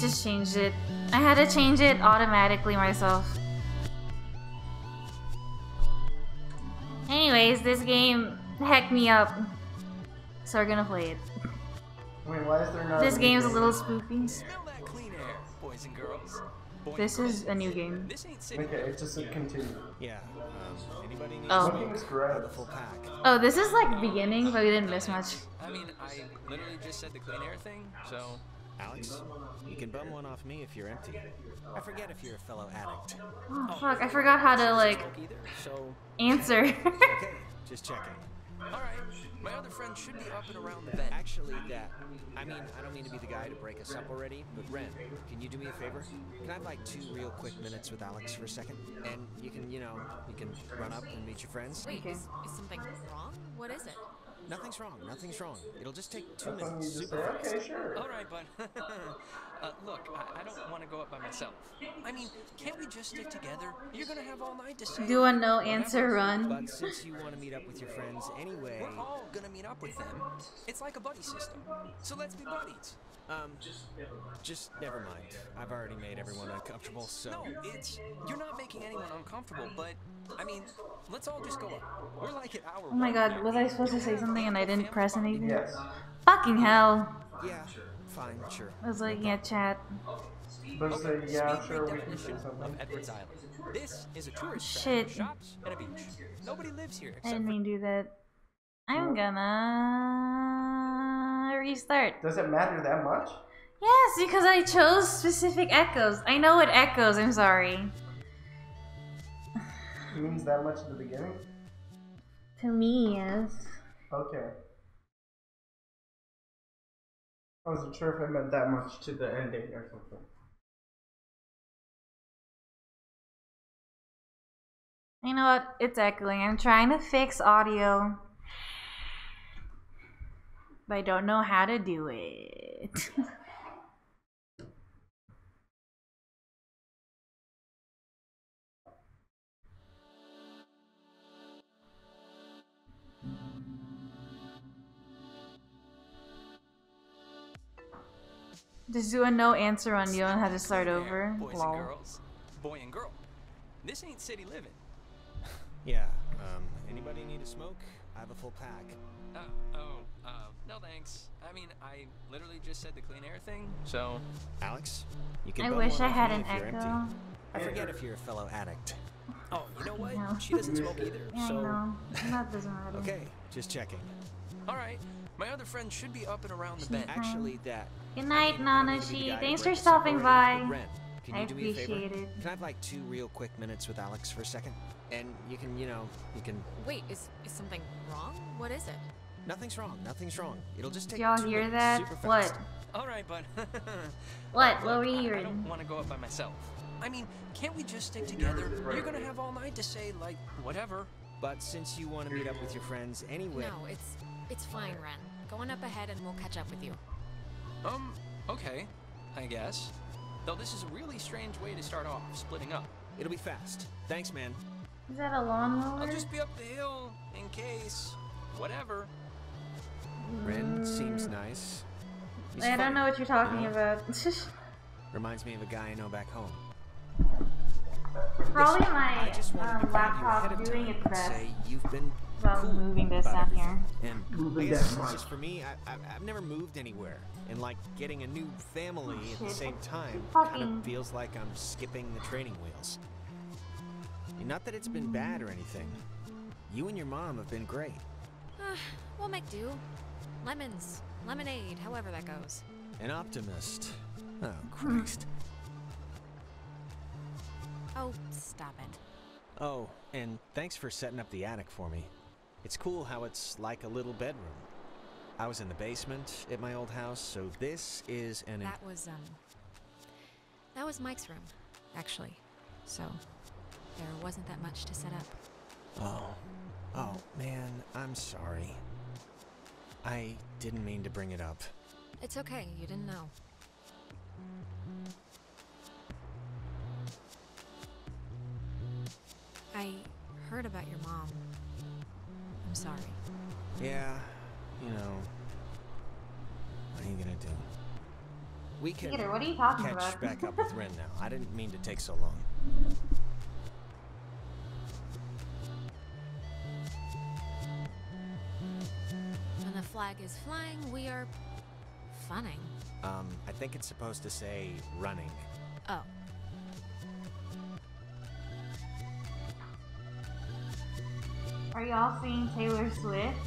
just changed it. I had to change it automatically myself. Anyways, this game hecked me up. So we're gonna play it. Wait, why is there not This new game's a little spoofy. Smell that clean air, boys and girls. Boy This is a new game. This ain't city. Okay, it just said continue. Yeah. Um, anybody need Oh. a smoke? Looking great. I have a full pack. Oh, this is like beginning, but we didn't miss much. I mean, I literally just said the clean air thing, so Alex, you can bum one off me if you're empty. I forget if you're a fellow addict. Oh fuck, I forgot how to like. So, answer. Okay, just checking. all right. My other friend should be up and around the bend. Actually, that. I mean, I don't mean to be the guy to break us up already, but Ren, can you do me a favor? Can I have like two real quick minutes with Alex for a second? And you can, you know, you can run up and meet your friends. Wait, Okay. is, is something wrong? What is it? Nothing's wrong. Nothing's wrong. It'll just take two How come you minutes. just say, Super fast. okay, sure. All right, but uh, look, I, I don't want to go up by myself. I mean, can't we just stick together? You're gonna have all night to say. Do a no answer run. But since you want to meet up with your friends anyway, We're all gonna meet up with them. It's like a buddy system. So let's be buddies. Um, just never mind. I've already made everyone uncomfortable, so. No, it's you're not making anyone uncomfortable, but I mean, let's all just go up. We're like at hour Oh my god, was I supposed to say something and I didn't press anything? Yes. Fucking hell. Yeah, fine, sure. I was like, yeah, chat. But say, yeah, speed sure, read we can say definition something. of Edwards Island. This is a tourist Shit. with shops and a beach. Nobody lives here I didn't mean to do that. I'm gonna restart. Does it matter that much? Yes, because I chose specific echoes. I know it echoes, I'm sorry. It means that much at the beginning? To me, yes. Okay. I wasn't sure if it meant that much to the ending or something. You know what? It's echoing. I'm trying to fix audio. But I don't know how to do it. Just do a no answer on you and have to start over. Boys Lol. and girls. Boy and girl. This ain't city living. Yeah, um, anybody need a smoke? I have a full pack. Uh, oh, no thanks. I mean, I literally just said the clean air thing, so. Alex, you can I wish I had me an if empty. echo. I forget if you're a fellow addict. Oh, you know what? No. She doesn't smoke either, Yeah, I so. know. That doesn't matter. Okay, just checking. Alright, my other friend should be up and around the bend. Actually, that. Good night, mean, I don't mean to be the Nanashi. Thanks for stopping by. can you I do me a favor? appreciate it. Can I have like two real quick minutes with Alex for a second? And you can, you know, you can. Wait, is, is something wrong? What is it? Nothing's wrong. Nothing's wrong. It'll just Did take. y'all two hear that? What? Alright, but. What? Look, What were you I- I don't want to go up by myself. I mean, can't we just stick together? You're gonna have all night to say, like, whatever. But since you want to meet up with your friends anyway. No, it's it's fine, Ren. Go on up ahead and we'll catch up with you. Um, okay, I guess. Though this is a really strange way to start off, splitting up. It'll be fast. Thanks, man. Is that a lawnmower? I'll just be up the hill in case. Whatever. Ren seems nice. He's I don't know what you're talking you know? about. Reminds me of a guy I know back home. Probably my I just wanted to um, grab you ahead laptop doing time its and best. Say you've been About cool moving this down everything. here. And Moving I guess that much. just for me, I, I, I've never moved anywhere, and like getting a new family at the same time kind of feels like I'm skipping the training wheels. Not that it's been bad or anything. You and your mom have been great. Ah, we'll make do. Lemons, lemonade, however that goes. An optimist. Oh, Christ. Oh, stop it. Oh, and thanks for setting up the attic for me. It's cool how it's like a little bedroom. I was in the basement at my old house, so this is an. That was um That was Mike's room, actually. So there wasn't that much to set up. Oh. Oh, man, I'm sorry. I didn't mean to bring it up. It's okay, you didn't know. I heard about your mom. I'm sorry. Yeah, you know. What are you gonna do? We can Peter, what are you talking catch about? back up with Ren now. I didn't mean to take so long. Flag is flying, we are funning. Um, I think it's supposed to say running. Oh. Are y'all seeing Taylor Swift?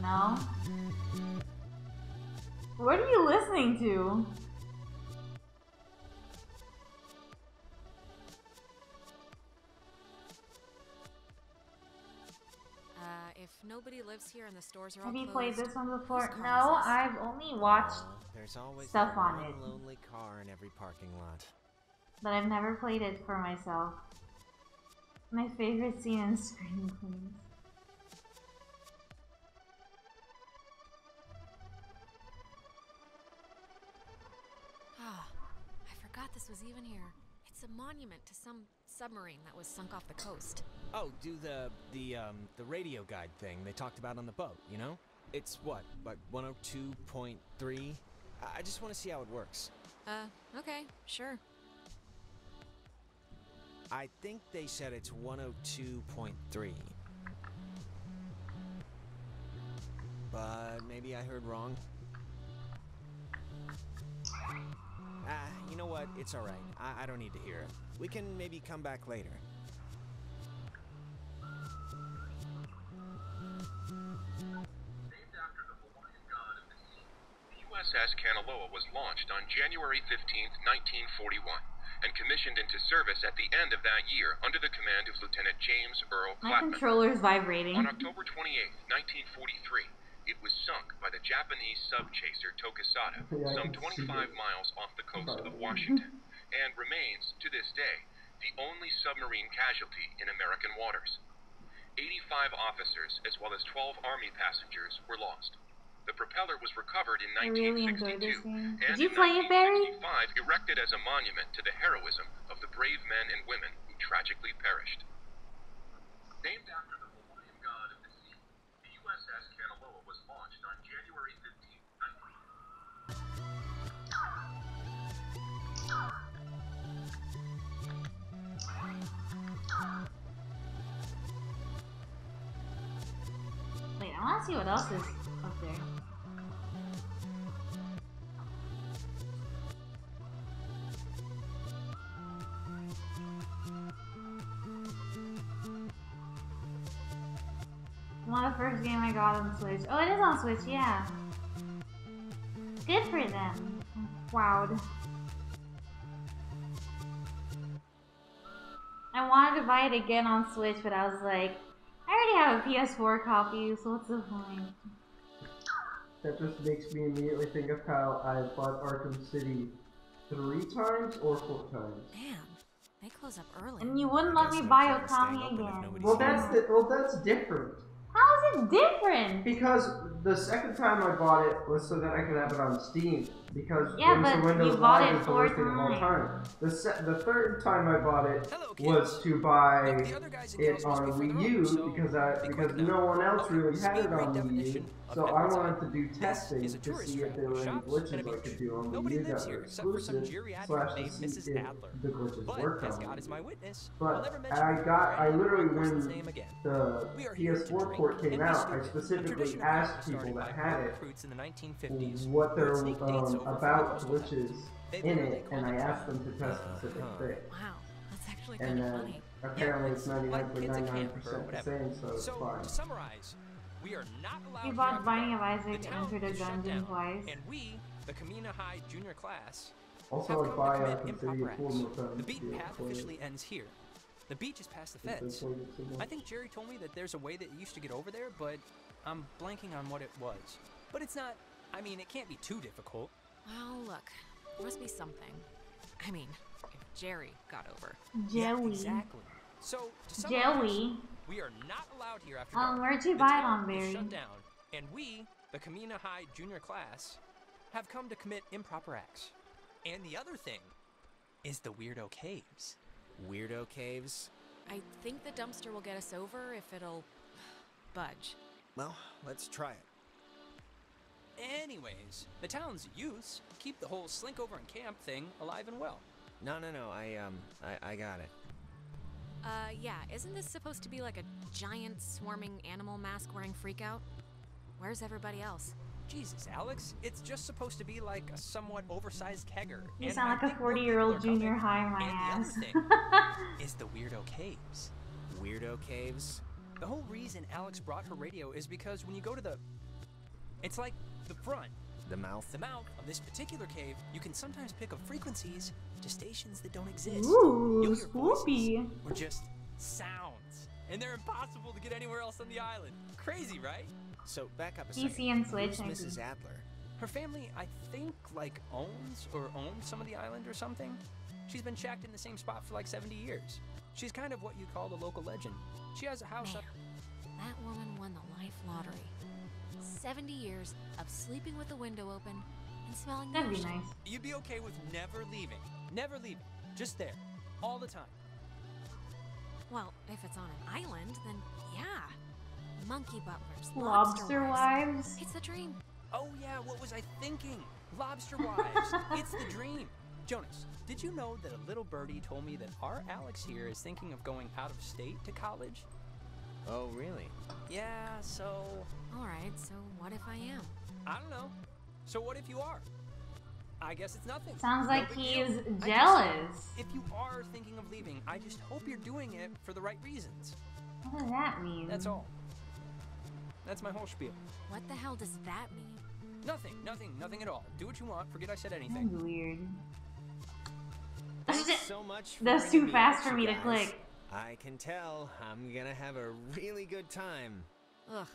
No? What are you listening to? Nobody lives here and the stores are all Have you closed, played this one before? No. I've only watched, there's always stuff on it. lonely car in every parking lot. but I've never played it for myself. My favorite scene in Scream Queens. Ah, I forgot this was even here. It's a monument to some submarine that was sunk off the coast. Oh, do the the um the radio guide thing they talked about on the boat, you know? It's what, like 102.3? I I just want to see how it works. Uh, okay, sure. I think they said it's 102.3. But maybe I heard wrong. Ah, you know what? It's alright. I, I don't need to hear it. We can maybe come back later. Named after the Hawaiian god of the sea, the USS Kanaloa was launched on January 15, 1941, and commissioned into service at the end of that year under the command of Lieutenant James Earl My Clapman. controller's vibrating. On October 28, 1943, it was sunk by the Japanese sub-chaser Tokisada, Yeah, I some 25 miles off the coast of Washington, and remains, to this day, the only submarine casualty in American waters. 85 officers, as well as 12 Army passengers, were lost. The propeller was recovered in I really 1962 and in play it, 1965 erected as a monument to the heroism of the brave men and women who tragically perished. Named after the Hawaiian god of the sea, the USS Kanaloa was launched on January 15, 19... To see what else is up there. One of the first game I got on Switch. Oh, it is on Switch, yeah. Good for them. I'm proud. I wanted to buy it again on Switch, but I was like, already have a PS4 copy, so what's the point? That just makes me immediately think of how I bought Arkham City three times or four times. Damn, they close up early. And you wouldn't let me buy point in staying Okami again. Well, that's the, well, that's different How is it different? because the second time I bought it was so that I could have it on Steam because Yeah, but Windows you bought Live it is the four worst thing of all time. The se- the third time I bought it Hello, was to buy Look, the other guys and it on Wii U so because I because no uh, one else really had it on Wii U. So I wanted to do testing to see if there were any glitches a I beach. could do on Nobody Wii U lives that here were except for some exclusive, geriatric slash to see Mrs. if the glitches But worked on God Wii is my witness, But I'll never mention I the got, I literally, when the We are here to PS4 port came out, I specifically asked ours people that had it in the 1950s what who their would sneak dates um, about the glitches in it, and I asked them to test specific Uh-huh. things. Wow, that's actually And kind of funny. apparently Yeah, it's like 99.99% kids at camp or the same, so it's fine. to summarize, we are not allowed You bought Binding of dark. Isaac The and town entered a dungeon twice. And we, the Camena High Junior class, Also, have I come buy to Arkham commit improper a cool acts. more. The beaten path officially ends here. The beach is past the fence. I think Jerry told me that there's a way that you used to get over there, but I'm blanking on what it was. But it's not, I mean, it can't be too difficult. Well, look, there must be something. I mean, if Jerry got over. Yeah, Joey. exactly. So, to summarize, Joey. we are not allowed here after Um, dark. where'd you The buy it on, is Barry? shut down, and we, the Camena High Junior class, have come to commit improper acts. And the other thing is the Weirdo Caves. Weirdo caves? I think the dumpster will get us over if it'll budge. Well, let's try it. Anyways, the town's youths keep the whole slink over and camp thing alive and well. No, no, no. I um, I, I got it. Uh, yeah, isn't this supposed to be like a giant swarming animal mask wearing freakout? Where's everybody else? Jesus, Alex, it's just supposed to be like a somewhat oversized kegger. You and sound like a 40 year old junior coming. high, my And the ass. other thing is the weirdo caves. Weirdo caves. The whole reason Alex brought her radio is because when you go to the. It's like the front, The mouth. the mouth of this particular cave, you can sometimes pick up frequencies to stations that don't exist. Ooh, You'll hear voices spoopy. Or just sounds. And they're impossible to get anywhere else on the island. Crazy, right? So back up a PC second. and Switch, Who's Mrs. Adler? Her family, I think, like owns or owned some of the island or something. She's been shacked in the same spot for like 70 years. She's kind of what you'd call the local legend. She has a house up. Man, that woman won the life lottery. 70 years of sleeping with the window open and smelling the That'd be ocean. nice. You'd be okay with never leaving. Never leaving. Just there. All the time. Well, if it's on an island, then yeah. Monkey butlers, Lobster wives. wives. It's the dream. Oh, yeah, what was I thinking? Lobster wives. it's the dream. Jonas, did you know that a little birdie told me that our Alex here is thinking of going out of state to college? Oh, really? Yeah, so. All right, so what if I am? I don't know. So what if you are? I guess it's nothing. Sounds No like big he deal. is just- jealous. if you are thinking of leaving, I just hope you're doing it for the right reasons. What does that mean? That's all. That's my whole spiel. What the hell does that mean? Nothing, nothing, nothing at all. Do what you want. Forget I said anything. Sounds weird. Thanks so much. That's too fast for you me to click. I can tell. I'm gonna have a really good time. Ugh,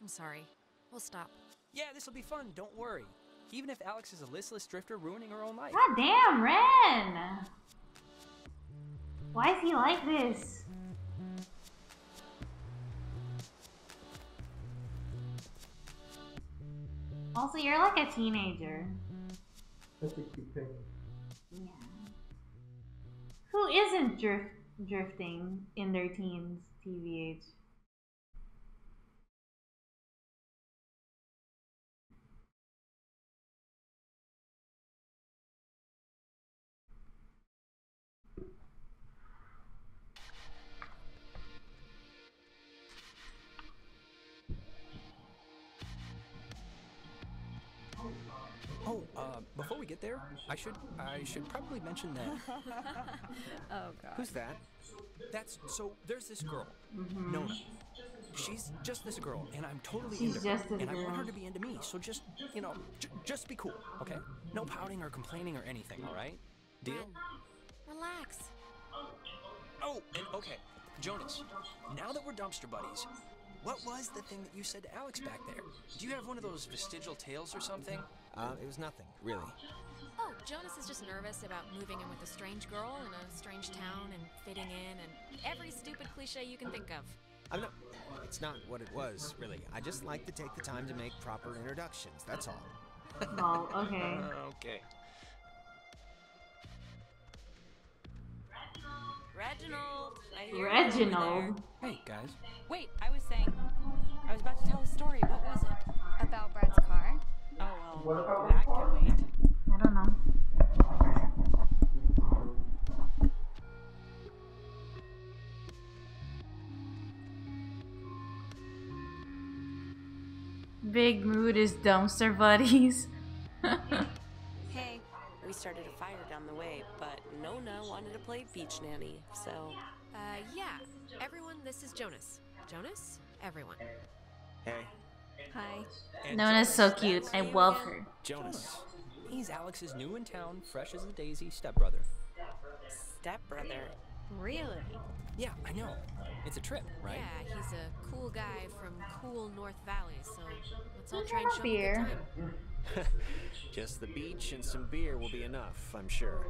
I'm sorry. We'll stop. Yeah, this will be fun. Don't worry. Even if Alex is a listless drifter ruining her own life. God damn, Ren! Why is he like this? Also, you're like a teenager. That's a cute pic. Who isn't drift drifting in their teens, TVH? Uh, before we get there, I should I should probably mention that Oh god. Who's that? that's so there's this girl, Nona. She's just this girl, and I'm totally She's into her, just this and I want her to be into me. So just you know, j- just be cool, okay? No pouting or complaining or anything, all right? Deal? Relax. Oh, and okay, Jonas. Now that we're dumpster buddies, what was the thing that you said to Alex back there? Do you have one of those vestigial tales or something? Uh, it was nothing, really. Oh, Jonas is just nervous about moving in with a strange girl in a strange town and fitting in and every stupid cliche you can think of. I'm not. It's not what it was, really. I just like to take the time to make proper introductions. That's all. Well, okay. okay. Reginald. I hear you over Reginald. Hey guys. Wait, I was saying. I was about to tell a story. What was it? About Brad's car? Oh What well, about that car? can wait. I don't know. Big mood is dumpster buddies. Hey, we started a fire down the way, but Nona wanted to play beach nanny, so Uh, yeah. Everyone, this is Jonas. Jonas? Everyone. Hey, Hi. And Nona's so cute. I love her. Jonas. He's Alex's new in town, fresh as a daisy stepbrother. stepbrother. Really? Yeah, I know. It's a trip, right? Yeah, he's a cool guy from cool North Valley, so let's all try and have show beer. good time. Just the beach and some beer will be enough, I'm sure.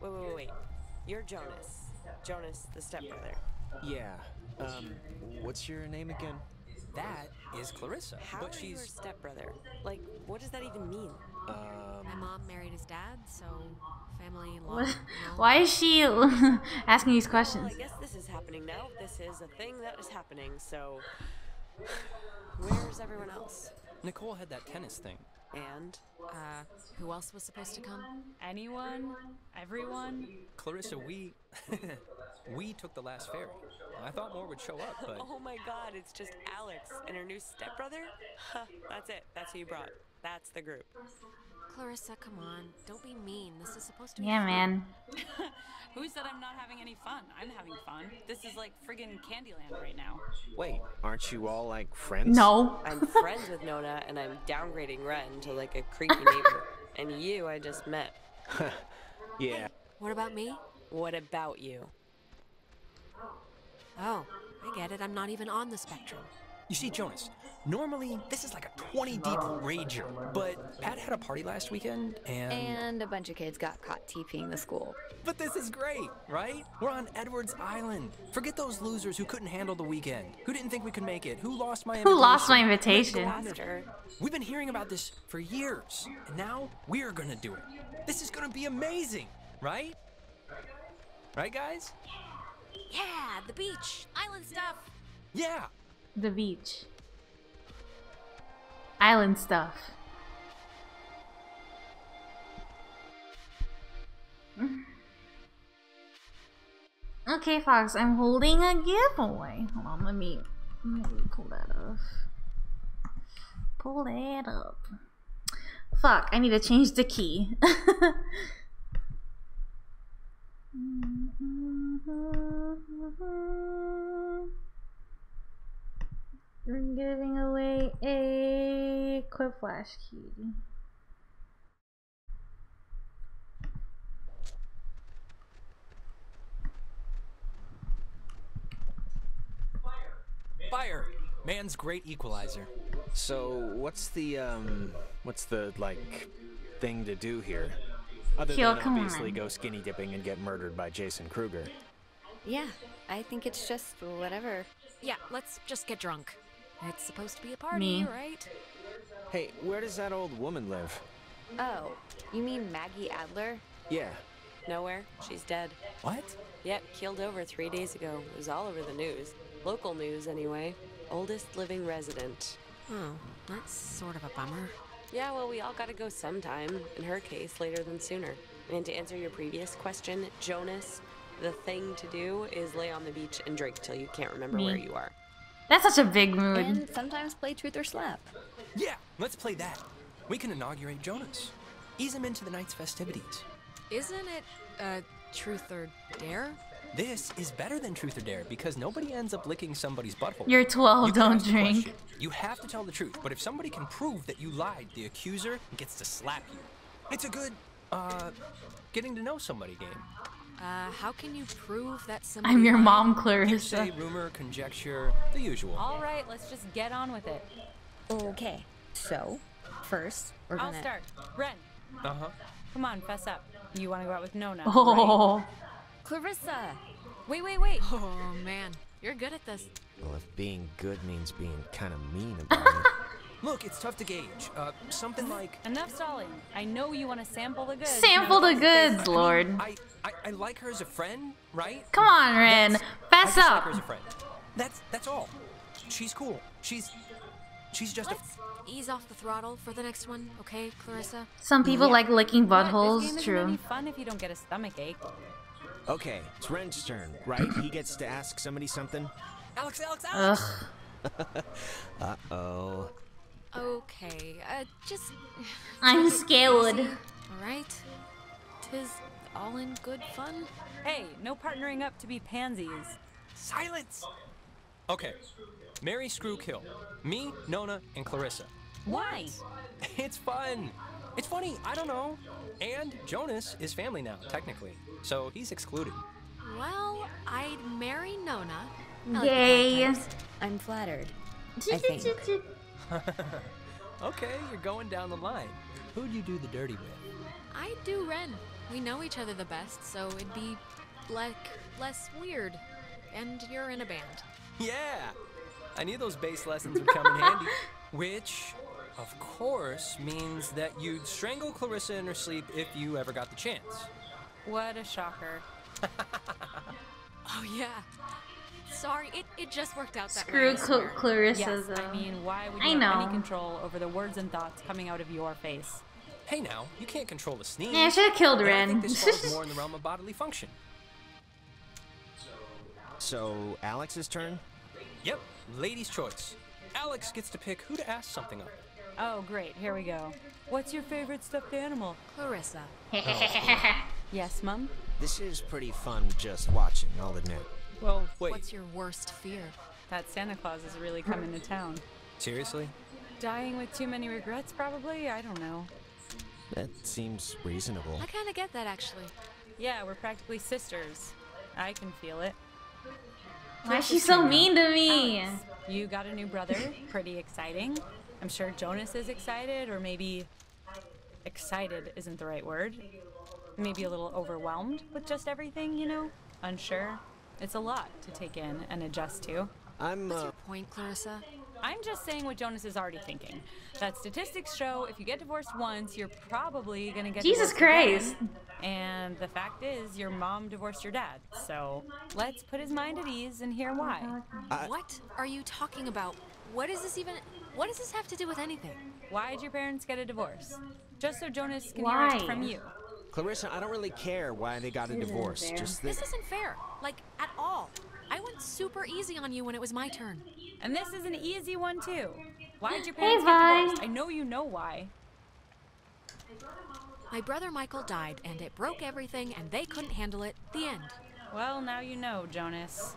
Wait, wait, wait, wait. You're Jonas. Jonas, the stepbrother. Yeah. Um, what's your name again? That is Clarissa, How but are you her she's stepbrother? Like, what does that even mean? My Um, mom married his dad, so family law. You know. Why is she asking these Well, questions? I guess this is happening now. This is a thing that is happening, so. Where's everyone else? Nicole had that tennis thing. And? Uh, who else was supposed to come? Anyone? Everyone? Clarissa, we we took the last ferry. I thought more would show up, but Oh my god, it's just Alex and her new stepbrother? Huh, That's it. That's who you brought. That's the group. Clarissa, come on. Don't be mean. This is supposed to be Yeah, fun. man. Who said I'm not having any fun? I'm having fun. This is like friggin' Candyland right now. Wait, aren't you all like friends? No. I'm friends with Nona and I'm downgrading Ren to like a creepy neighbor. and you I just met. Yeah. What about me? What about you? Oh, I get it. I'm not even on the spectrum. You see, Jonas, normally this is like a 20 deep rager, but Pat had a party last weekend and. And a bunch of kids got caught TPing the school. But this is great, right? We're on Edwards Island. Forget those losers who couldn't handle the weekend, who didn't think we could make it, who lost my Who lost my invitation. invitation? We've been hearing about this for years, and now we're gonna do it. This is gonna be amazing, right? Right, guys? Yeah, the beach, island stuff. Yeah. The beach. Island stuff. Okay, Fox, I'm holding a giveaway. Hold on, let me, let me pull that up. Pull that up. Fuck, I need to change the key. Mm-hmm. We're giving away a quick flash key. Fire! Man's great equalizer. So what's the um what's the like thing to do here? Other Kill than Khan. obviously go skinny dipping and get murdered by Jason Kruger. Yeah, I think it's just whatever. Yeah, let's just get drunk. It's supposed to be a party, Me. right? Hey, where does that old woman live? Oh, you mean Maggie Adler? Yeah. Nowhere. She's dead. What? Yep, killed over three days ago. It was all over the news. Local news, anyway. Oldest living resident. Oh, that's sort of a bummer. Yeah, well, we all gotta go sometime. In her case, later than sooner. And to answer your previous question, Jonas, the thing to do is lay on the beach and drink till you can't remember Me. where you are. That's such a big mood. And sometimes play truth or slap. Yeah, let's play that. We can inaugurate Jonas. Ease him into the night's festivities. Isn't it, uh, truth or dare? This is better than Truth or Dare because nobody ends up licking somebody's butthole. You're 12, You don't drink. question. You have to tell the truth, but if somebody can prove that you lied, the accuser gets to slap you. It's a good, uh, getting to know somebody game. Uh, how can you prove that somebody I'm your mom, Hearsay, Clarissa. rumor, conjecture, the usual. All right, let's just get on with it. Okay, so first we're I'll gonna. start. Ren, Uh huh. come on, fess up. You want to go out with Nona? right? Oh, Clarissa. Wait, wait, wait. Oh man, you're good at this. Well, if being good means being kind of mean about it. Look, it's tough to gauge. Uh, something like. Enough stalling. I know you want to sample the goods. sample the goods, Lord. I, I, I like her as a friend, right? Come on, Ren. That's- I Fess just like her as a friend. That's that's all. She's cool. She's she's just a. Let's ease off the throttle for the next one, okay, Clarissa? Some people like licking buttholes. game isn't True. any fun if you don't get a stomach ache. okay, it's Ren's turn, right? He gets to ask somebody something. Alex, Alex, Alex. Ugh. Okay, uh, just. I'm take scared. All right. Tis all in good fun. Hey, no partnering up to be pansies. Silence. Okay. Marry Screw Kill. Me, Nona, and Clarissa. Why? It's fun. It's funny. I don't know. And Jonas is family now, technically, so he's excluded. Well, I'd marry Nona. I Yay. I'm flattered. I think. okay, you're going down the line. Who'd you do the dirty with? I do Ren. We know each other the best, so it'd be like less weird. And you're in a band. Yeah. I knew those bass lessons would come in handy. Which, of course, means that you'd strangle Clarissa in her sleep if you ever got the chance. What a shocker. Oh yeah. Sorry, it, it just worked out that Screw way. I Cl- Clarissa. Yes, though. I mean, why would I you have know. any control over the words and thoughts coming out of your face? Hey now, you can't control the sneeze. Yeah, I should have killed And I think this falls more in the realm of bodily function. So, Alex's turn? Yep, lady's choice. Alex gets to pick who to ask something of. Oh, great. Here we go. What's your favorite stuffed animal? Clarissa. Yes, Mum? This is pretty fun just watching, I'll admit. Well, Wait, What's your worst fear? that Santa Claus is really coming to town. seriously? Dying with too many regrets, probably? I don't know. That seems reasonable. I kind of get that actually. Yeah, we're practically sisters. I can feel it. Why is she so mean to me? Alex, you got a new brother. Pretty exciting. I'm sure Jonas is excited, or maybe excited isn't the right word. Maybe a little overwhelmed with just everything, you know? Unsure. It's a lot to take in and adjust to. I'm, What's uh, your point, Clarissa? I'm just saying what Jonas is already thinking. That statistics show if you get divorced once, you're probably gonna get Jesus divorced again. Christ. And the fact is, your mom divorced your dad. So let's put his mind at ease and hear why. what are you talking about? What does this even? What does this have to do with anything? Why'd your parents get a divorce? Just so Jonas can Why? hear it from you. Clarissa, I don't really care why they got a divorce. Just that. This isn't fair. Like at all. I went super easy on you when it was my turn. And this is an easy one too. Why'd your Hey, parents get Vi. divorced? I know you know why. My brother Michael died, and it broke everything, and they couldn't handle it. The end. Well, now you know, Jonas.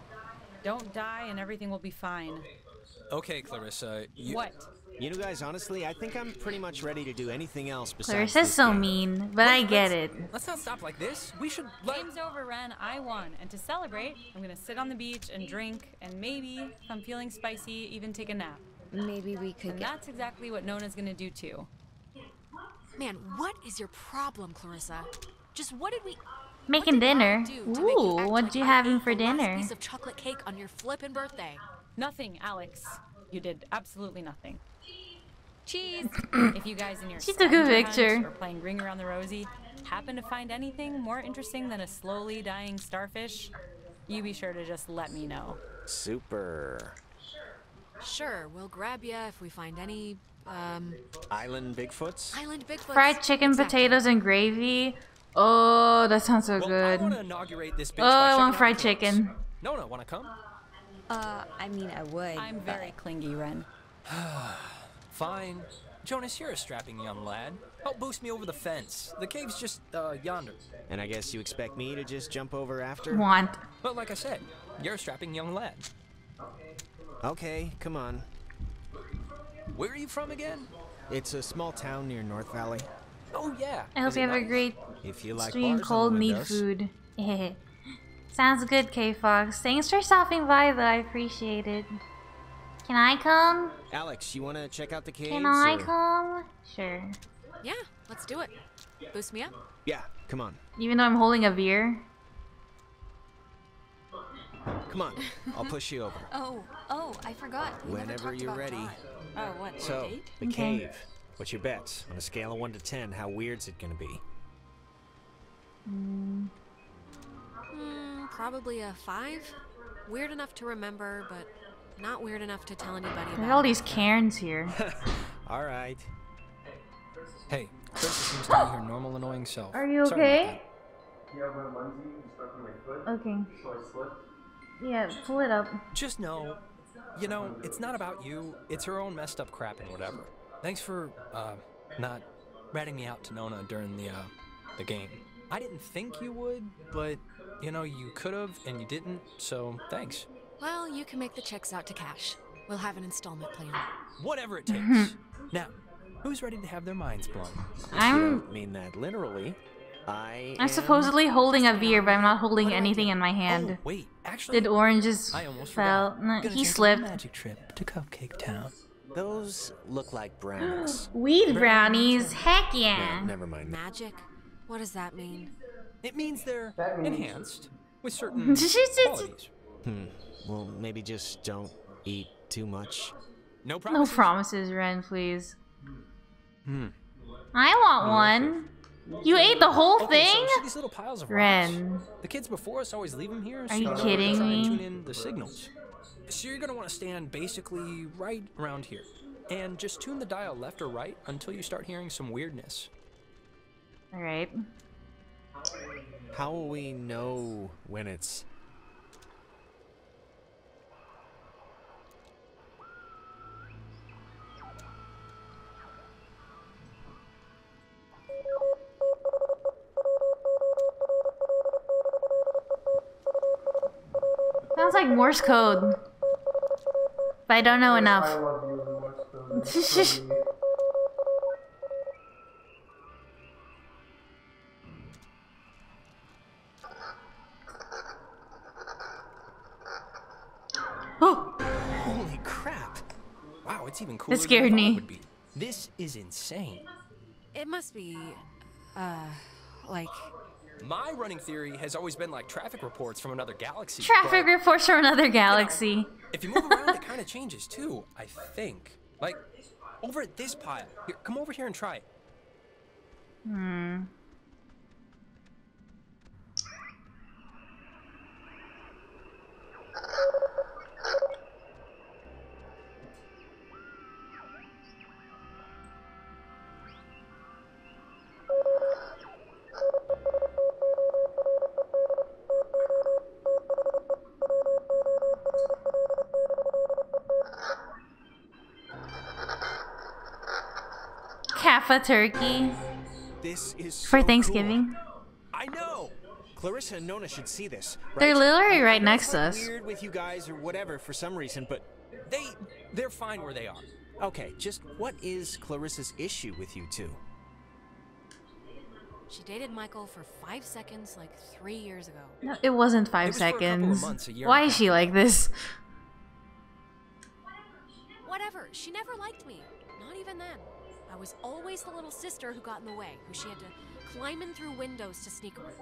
Don't die and everything will be fine. Okay, Clarissa, you. What? You know, guys, honestly, I think I'm pretty much ready to do anything else besides. Clarissa's this so game. mean, but I get it. Let's not stop like this. We should let. Game's over, Ren. I won. And to celebrate, I'm gonna sit on the beach and drink, and maybe, if I'm feeling spicy, even take a nap. Maybe we could And get. that's exactly what Nona's gonna do too. Man, what is your problem, Clarissa? Just what did we? Making did dinner. do to make you Ooh, what'd you I have for the last dinner? Piece of chocolate cake on your flippin' birthday. Nothing, Alex. You did absolutely nothing. Cheese! if you guys in your She took a scavenger hunt picture. or playing Ring Around the Rosie happen to find anything more interesting than a slowly dying starfish, you be sure to just let me know. Super. Sure, we'll grab ya if we find any um Island Bigfoots? island Bigfoot. Fried chicken, potatoes, and gravy. Oh, that sounds so Well, good. I inaugurate this Oh, I want fried the caves. chicken. Nona, wanna come? Uh, I mean, I would. I'm but- very clingy, Ren. Fine. Jonas, you're a strapping young lad. Help boost me over the fence. The cave's just uh, yonder. And I guess you expect me to just jump over after? Want. But like I said, you're a strapping young lad. Okay, come on. Where are you from again? It's a small town near North Valley. Oh yeah. I hope you it have a nice? great If you like stream cold meat the food. Sounds good, K Fox. Thanks for stopping by, though. I appreciate it. Can I come? Alex, you want to check out the caves? Can I or- come? Sure. Yeah, let's do it. Boost me up. Yeah, come on. Even though I'm holding a beer. Come on. I'll push you over. Oh, oh, I forgot. We Whenever you're ready. Todd. Oh, what? a So, date? the Okay. cave. What's your bets? On a scale of 1 to 10, how weird's it gonna be? Hmm, probably a five. Weird enough to remember, but not weird enough to tell anybody Look about. at all these Cairns here. Alright. Hey, Chris seems to be her normal annoying self. Are you Sorry about okay? Yeah, my onesie stuck in my foot, Okay. so I slipped. Yeah, pull it up. Just know, you know, it's not about you. It's her own messed up crap and whatever. Thanks for uh, not ratting me out to Nona during the uh, the game. I didn't think you would, but you know you could have and you didn't. So thanks. Well, you can make the checks out to cash. We'll have an installment plan. Whatever it takes. Mm-hmm. now, who's ready to have their minds blown? I'm don't mean that literally. I I'm supposedly holding a beer, but I'm not holding anything in my oh, hand. Oh, wait, actually, Did oranges I almost fell? forgot. No, he take slipped. Magic trip to Cupcake Town. Those look like brownies. Weed brownies, heck no, yeah. never mind. Magic? What does that mean? It means they're That means- enhanced with certain qualities. Hmm. Well, maybe just don't eat too much. No No promises. promises, Ren, please. Hmm. I want one. You ate the whole Okay, thing? see these little piles of rocks? Ren. The kids before us always leave them here. so Are you know, kidding try me? And tune in the signals. So you're gonna want to stand basically right around here, and just tune the dial left or right until you start hearing some weirdness. Alright. How will we know when it's. Sounds like Morse code. But I don't know I enough. love you Morse code. Oh, Holy crap! Wow, it's even cooler. scared than me. Would be. This is insane. It must be, uh, like. My running theory has always been like traffic reports from another galaxy. traffic but reports from another galaxy. If you move around, it kind of changes too. I think. Like over at this pile. Here, come over here and try it. Hmm. Kaffa turkey This is for Thanksgiving. cool. I know. Clarissa and Nona should see this. They're literally right next to us. Weird with you guys or whatever for some reason, but They they're fine where they are. okay. Just what is Clarissa's issue with you two? She dated Michael for five seconds like three years ago. No, it wasn't five It was for a of seconds. months, a year Why is she like this? Whatever, she never liked me. Not even then. I was always the little sister who got in the way, who she had to climb in through windows to sneak around.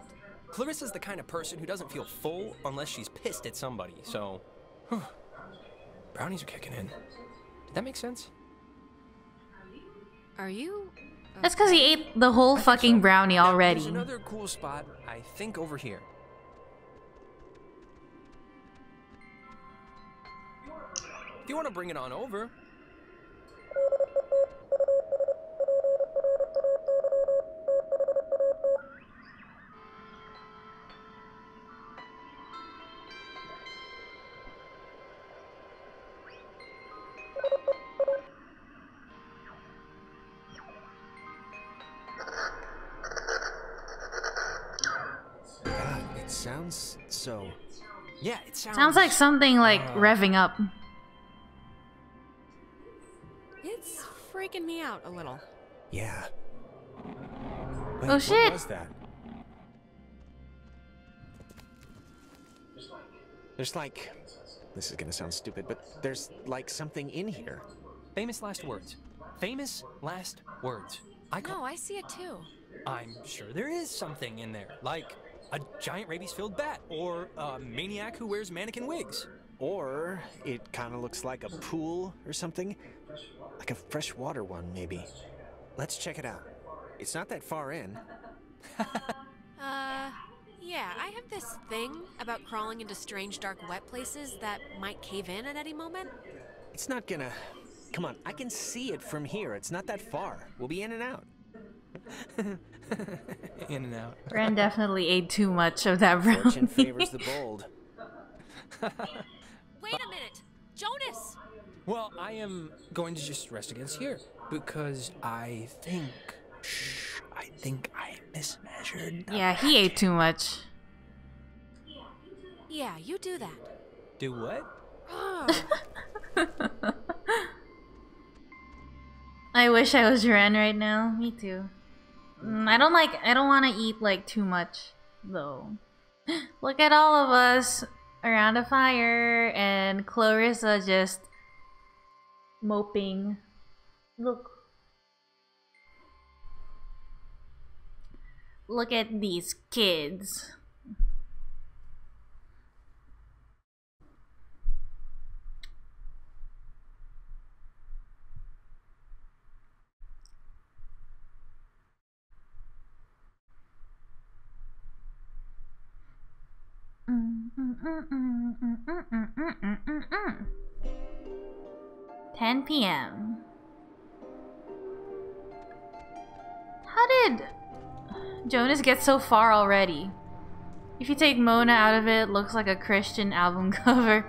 Clarissa's the kind of person who doesn't feel full unless she's pissed at somebody. So, brownies are kicking in. Did that make sense? Are you? That's because he ate the whole fucking brownie already. There's another cool spot. I think over here. If you want to bring it on over. Yeah, it sounds. Sounds like something like Uh, revving up. It's freaking me out a little. Yeah. Oh, shit! what shit. was that? There's like. This is gonna sound stupid, but there's like something in here. Famous last words. Famous last words. I. No, I see it too. I'm sure there is something in there, like a giant rabies-filled bat, or a maniac who wears mannequin wigs. Or it kind of looks like a pool or something. Like a freshwater one, maybe. Let's check it out. It's not that far in. Uh, yeah, I have this thing about crawling into strange, dark, wet places that might cave in at any moment. It's not gonna. Come on, I can see it from here. It's not that far. We'll be in and out. In and out. Ren definitely ate too much of that brownie. Fortune favors the bold. Wait a minute! Jonas! Well, I am going to just rest against here because I think. Shh, I think I mismeasured. yeah, he ate too much. Yeah, you do that. Do what? I wish I was Ren right now. Me too. Mm, I don't like. I don't want to eat like too much though. Look at all of us around a fire, and Clarissa just moping. Look. Look at these kids. Ten PM. How did Jonas get so far already? If you take Mona out of it, it looks like a Christian album cover.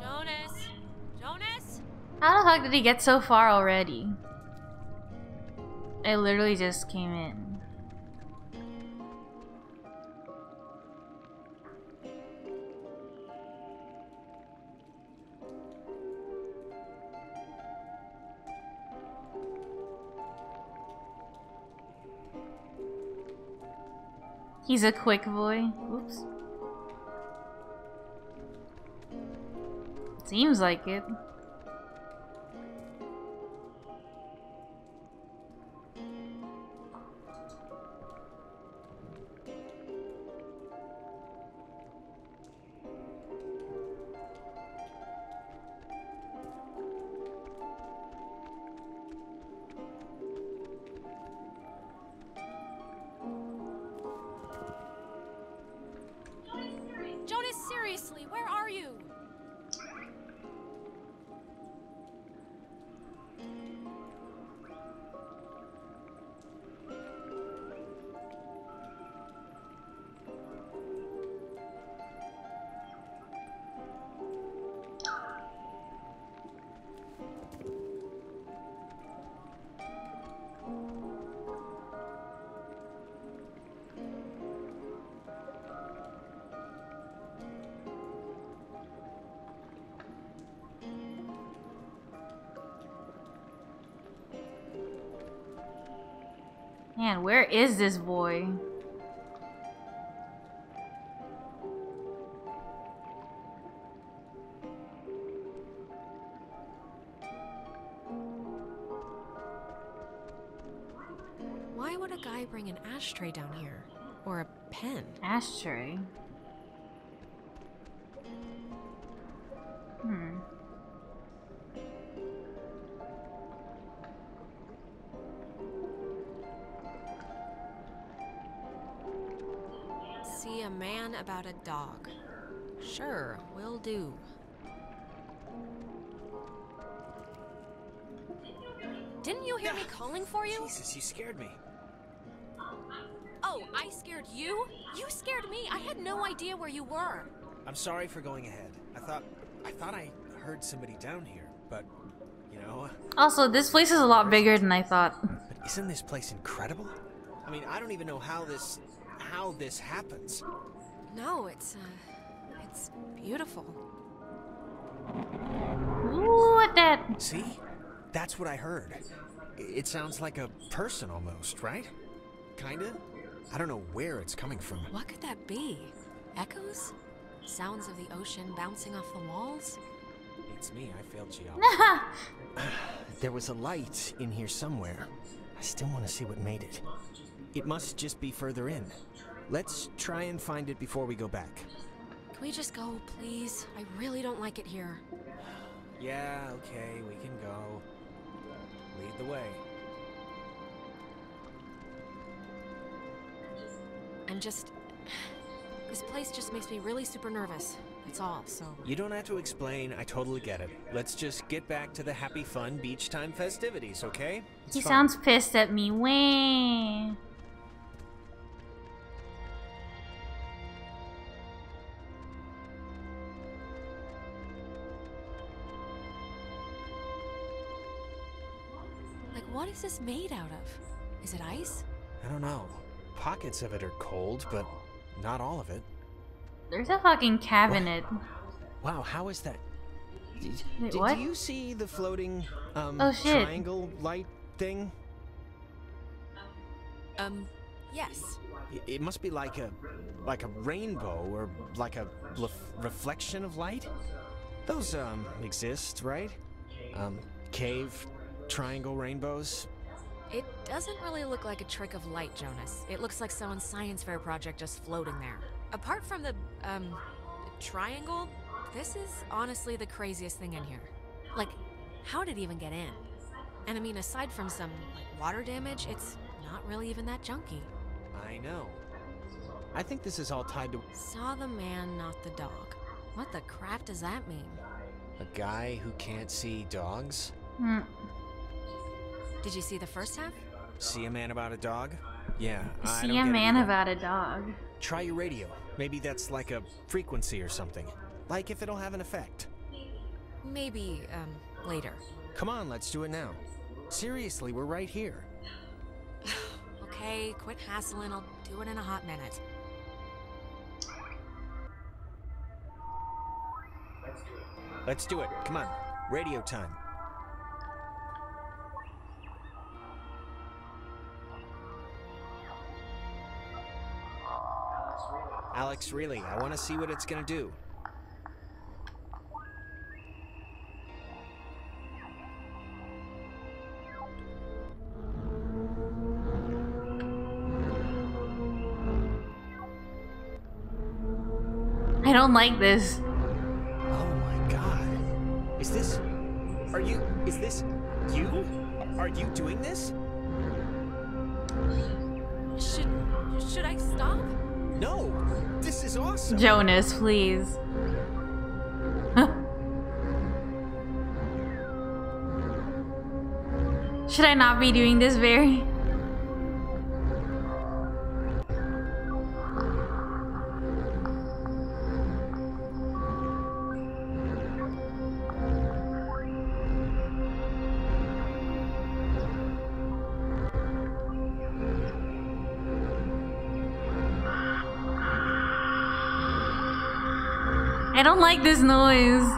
Jonas! Jonas! How the fuck did he get so far already? I literally just came in. He's a quick boy. Oops. Seems like it. Man, where is this boy? Why would a guy bring an ashtray down here? Or a pen? Ashtray. A man about a dog. Sure, will do. Didn't you hear me ah, calling for you? Jesus, you scared me. Oh, I scared you? You scared me. I had no idea where you were. I'm sorry for going ahead. I thought I thought I heard somebody down here, but you know, Also, this place is a lot bigger than I thought. but isn't this place incredible? I mean, I don't even know how this how this happens. No, it's uh it's beautiful. Ooh, what that? See? That's what I heard. It sounds like a person almost, right? Kinda? I don't know where it's coming from. What could that be? Echoes? Sounds of the ocean bouncing off the walls? It's me, I failed geology. there was a light in here somewhere. I still want to see what made it. It must just be further in. Let's try and find it before we go back. Can we just go, please? I really don't like it here. Yeah, okay, we can go. Lead the way. I'm just. This place just makes me really super nervous. That's all, so. You don't have to explain, I totally get it. Let's just get back to the happy, fun beach time festivities, okay? It's He fine. sounds pissed at me. Wah. What is this made out of? Is it ice? I don't know. Pockets of it are cold, but not all of it. There's a fucking cabinet. Wow, how is that? Did, Wait, did- what? do you see the floating um, Oh, shit. triangle light thing? Um, yes. It must be like a like a rainbow or like a lef- reflection of light. Those um exist, right? Um, cave triangle rainbows. It doesn't really look like a trick of light, Jonas. It looks like someone's science fair project just floating there. Apart from the, um, triangle, this is honestly the craziest thing in here. Like, how did it even get in? And I mean, aside from some like, water damage, it's not really even that junky. I know. I think this is all tied to Saw the man, not the dog. What the crap does that mean? a guy who can't see dogs. Hmm. Did you see the first half? See a man about a dog? Yeah, I See don't a get man either. about a dog. Try your radio. Maybe that's like a frequency or something. Like if it'll have an effect. Maybe, um, later. Come on, let's do it now. Seriously, we're right here. Okay, quit hassling. I'll do it in a hot minute. Let's do it. Come on. Radio time. Alex, really, I want to see what it's gonna do. I don't like this. Oh my god. Is this. Are you. Is this. You? Are you doing this? Should should I stop? No! This is awesome! Jonas, please. Should I not be doing this, Barry? Like this noise.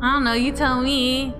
I don't know, you tell me.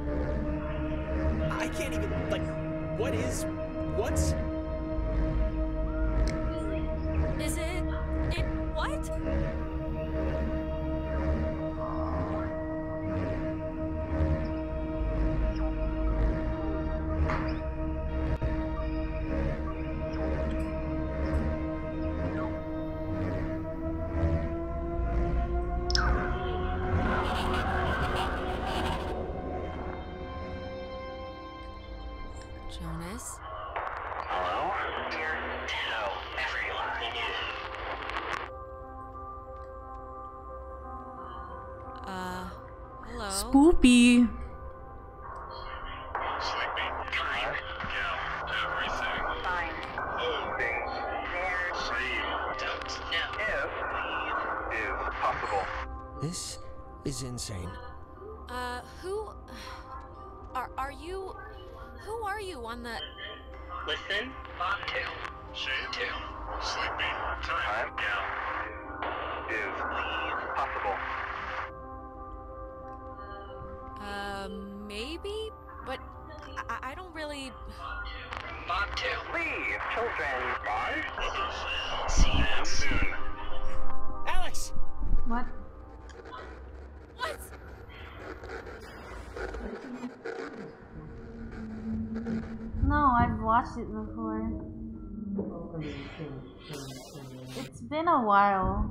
A while.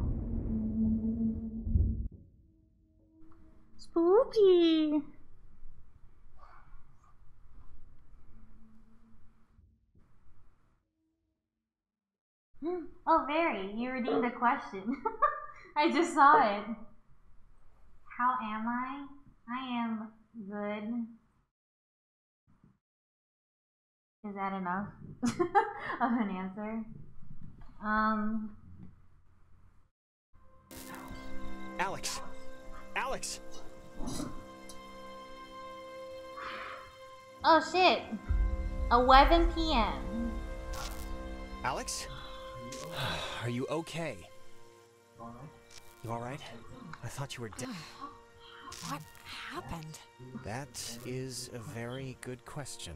Spooky. Oh, very. You redeemed the question. I just saw it. How am I? I am good. Is that enough of an answer? Um, Alex! Alex! oh shit. 11 p.m. Alex? Are you okay? You alright? I thought you were dead. What happened? That is a very good question.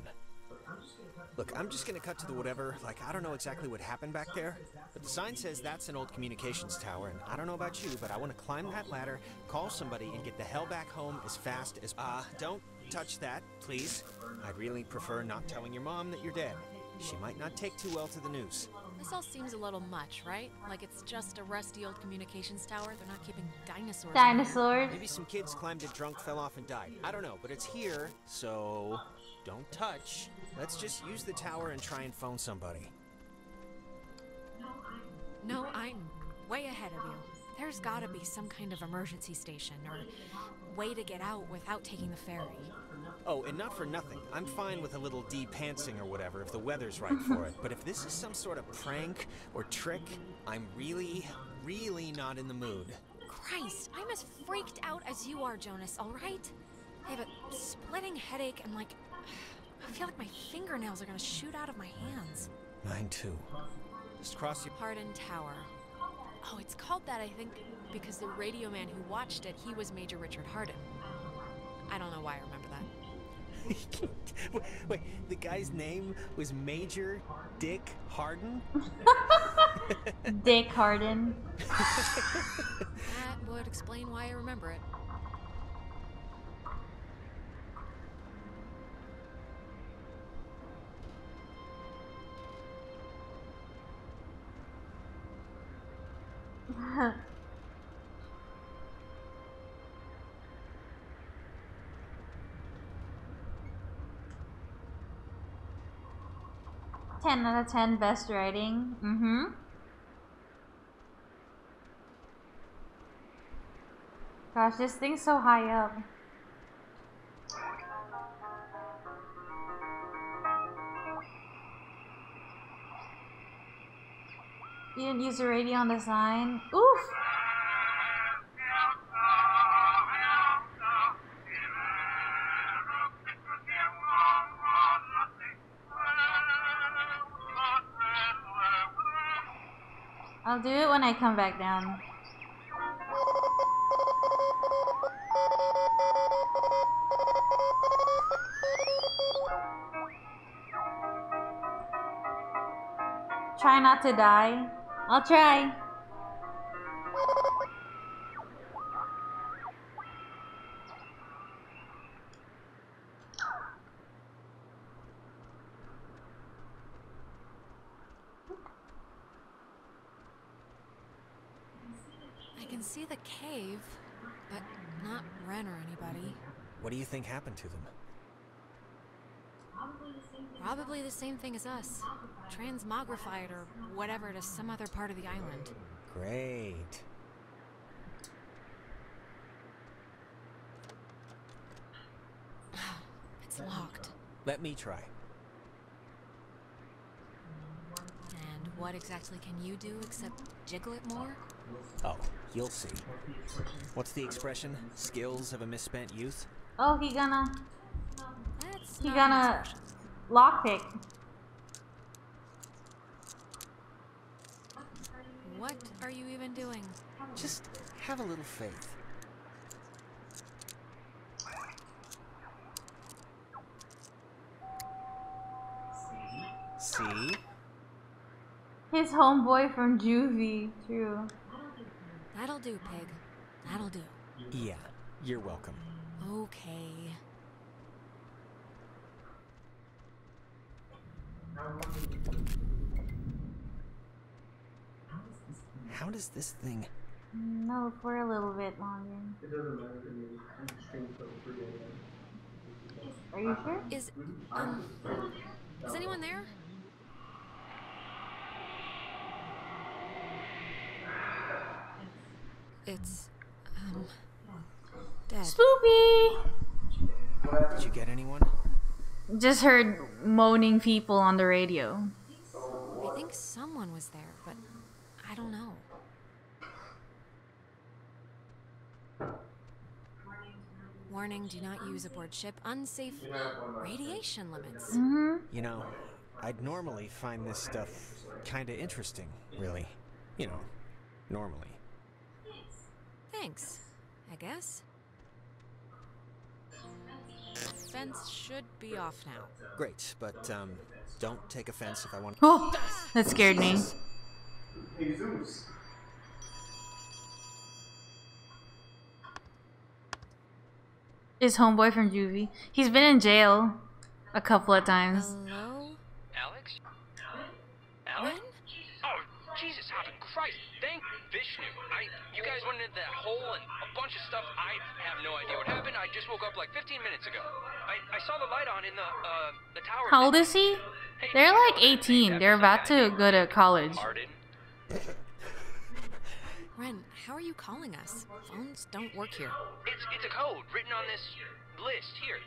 Look, I'm just gonna cut to the whatever. Like, I don't know exactly what happened back there, but the sign says that's an old communications tower, and I don't know about you, but I want to climb that ladder, call somebody, and get the hell back home as fast as. Uh, don't touch that, please. I'd really prefer not telling your mom that you're dead. She might not take too well to the news. This all seems a little much, right? Like it's just a rusty old communications tower. They're not keeping dinosaurs. Dinosaurs. Maybe some kids climbed it drunk, fell off, and died. I don't know, but it's here, so don't touch. Let's just use the tower and try and phone somebody. No, I'm way ahead of you. There's gotta be some kind of emergency station or way to get out without taking the ferry. Oh, and not for nothing. I'm fine with a little de-pantsing or whatever if the weather's right for it. But if this is some sort of prank or trick, I'm really, really not in the mood. Christ, I'm as freaked out as you are, Jonas, alright? I have a splitting headache and like. I feel like my fingernails are gonna shoot out of my hands. Mine too. Just cross your. Hardin Tower. Oh, it's called that, I think, because the radio man who watched it, he was Major Richard Hardin. I don't know why I remember that. wait, wait, the guy's name was Major Dick Hardin? Dick Hardin. that would explain why I remember it. ten out of ten best writing. Mm-hmm. Gosh, this thing's so high up. Didn't use the radio on the sign? Oof! I'll do it when I come back down. Try not to die. I'll try. I can see the cave, but not Ren or anybody. What do you think happened to them? Probably the same thing as us. Transmogrified or whatever to some other part of the island. Great. It's locked. Let me try. And what exactly can you do except jiggle it more? Oh, you'll see. What's the expression? Skills of a misspent youth? Oh, he gonna That's he gonna expression. Lockpick. What are you even doing? Just have a little faith. See? His homeboy from Juvie, true. That'll do, pig. That'll do. Yeah, you're welcome. Okay. How does this thing. No, for a little bit longer. It doesn't matter to me. I'm just staying so free. Are you sure? Is um is anyone there? It's um dead. Spoopy! Did you get anyone? Just heard moaning people on the radio. I think someone was there, but I don't know. Warning, do not use aboard ship. Unsafe radiation limits. Mm-hmm. You know, I'd normally find this stuff kinda interesting, really. You know, normally. Thanks, I guess. Fence should be off now. Great, but, um, don't take offense if I want. Oh, that scared me. Jesus. His homeboy from Juvie. He's been in jail a couple of times. Hello? Alex? Ren? Alex? Oh, Jesus, Hobbit, Christ, thank Vishnu. I, you guys went into that hole and a bunch of stuff. I have no idea what happened. I just woke up like 15 minutes ago. I, I saw the light on in the, uh, the tower. How old is he? They're like 18. They're about to go to college. Pardon? Ren, how are you calling us? Phones don't work here. It's it's a code written on this list here.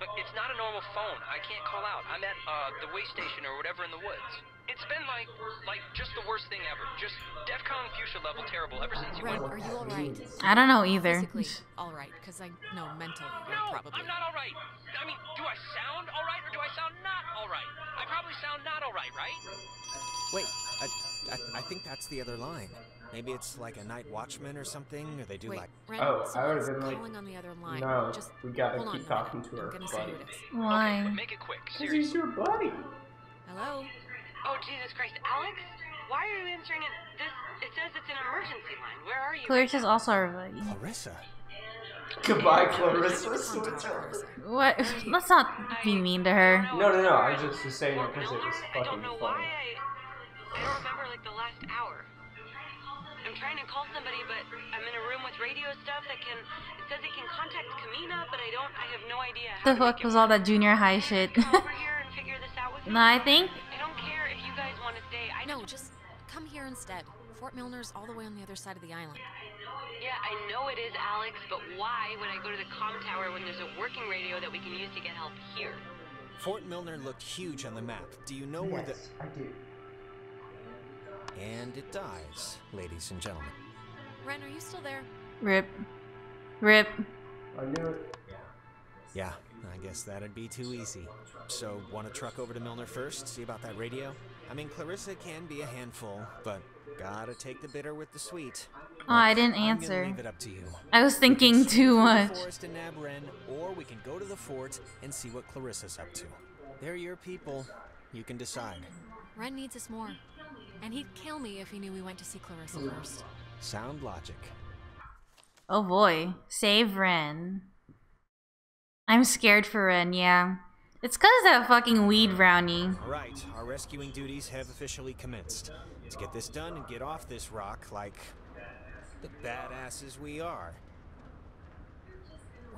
But it's not a normal phone. I can't call out. I'm at uh, the way station or whatever in the woods. It's been like like just the worst thing ever. Just DEFCON fuchsia level terrible ever since you Ren, went. are you alright? I don't know either. Alright, because I know mentally No, probably. I'm not all right. I mean, do I sound all right or do I sound not all right? I probably sound not all right, right? Wait, I, I, I think that's the other line. Maybe it's like a night watchman or something, or they do Wait, like. Ren, Oh, I would've been like, calling on the other line. no, Just we gotta hold on keep talking to I'm her buddy. who it is. Why? Okay, make it quick. Because he's your buddy. Hello? Oh, Jesus Christ. Alex? Why are you answering it? This, it says it's an emergency line. Where are you? Clarissa's also our buddy. Clarissa. Goodbye, Clarissa Switzerland. What? Let's not be mean to her. No, no, no. I was just saying it because it was Milner? I don't fucking know funny. why I... I don't remember, like, the last hour. I'm trying to call somebody, but I'm in a room with radio stuff that can... It says it can contact Camena, but I don't... I have no idea how The to fuck was all that junior high shit? Come over here and figure this out with me? no, I think I don't care if you guys want to stay. I No, just come here instead. Fort Milner's all the way on the other side of the island. Yeah, I know it is, Alex, but why would I go to the comm tower when there's a working radio that we can use to get help here? Fort Milner looked huge on the map. Do you know where the. Yes, I do. And it dies, ladies and gentlemen. Ren, are you still there? rip, rip. I knew it. Yeah. Yeah, I guess that'd be too easy. So, want to truck over to Milner first? See about that radio? I mean, Clarissa can be a handful, but gotta take the bitter with the sweet. Oh, I didn't I'm answer. leave it up to you. I was thinking sneak too much. The forest and nab Ren, or we can go to the fort and see what Clarissa's up to. They're your people. You can decide. Ren needs us more. And he'd kill me if he knew we went to see Clarissa first. Sound logic. Oh boy, save Ren. I'm scared for Ren. Yeah, it's cause of that fucking weed brownie. All right, our rescuing duties have officially commenced. Let's get this done and get off this rock like the badasses we are.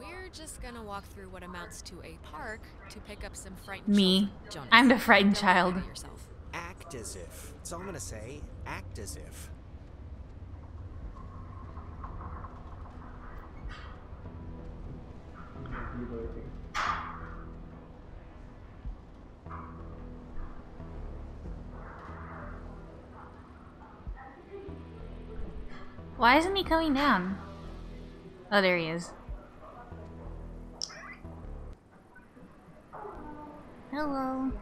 We're just gonna walk through what amounts to a park to pick up some frightened Me. children. Jonas, I'm the frightened don't child. yourself. Act as if. That's all I'm gonna say. Act as if. Why isn't he coming down? Oh, there he is. Hello.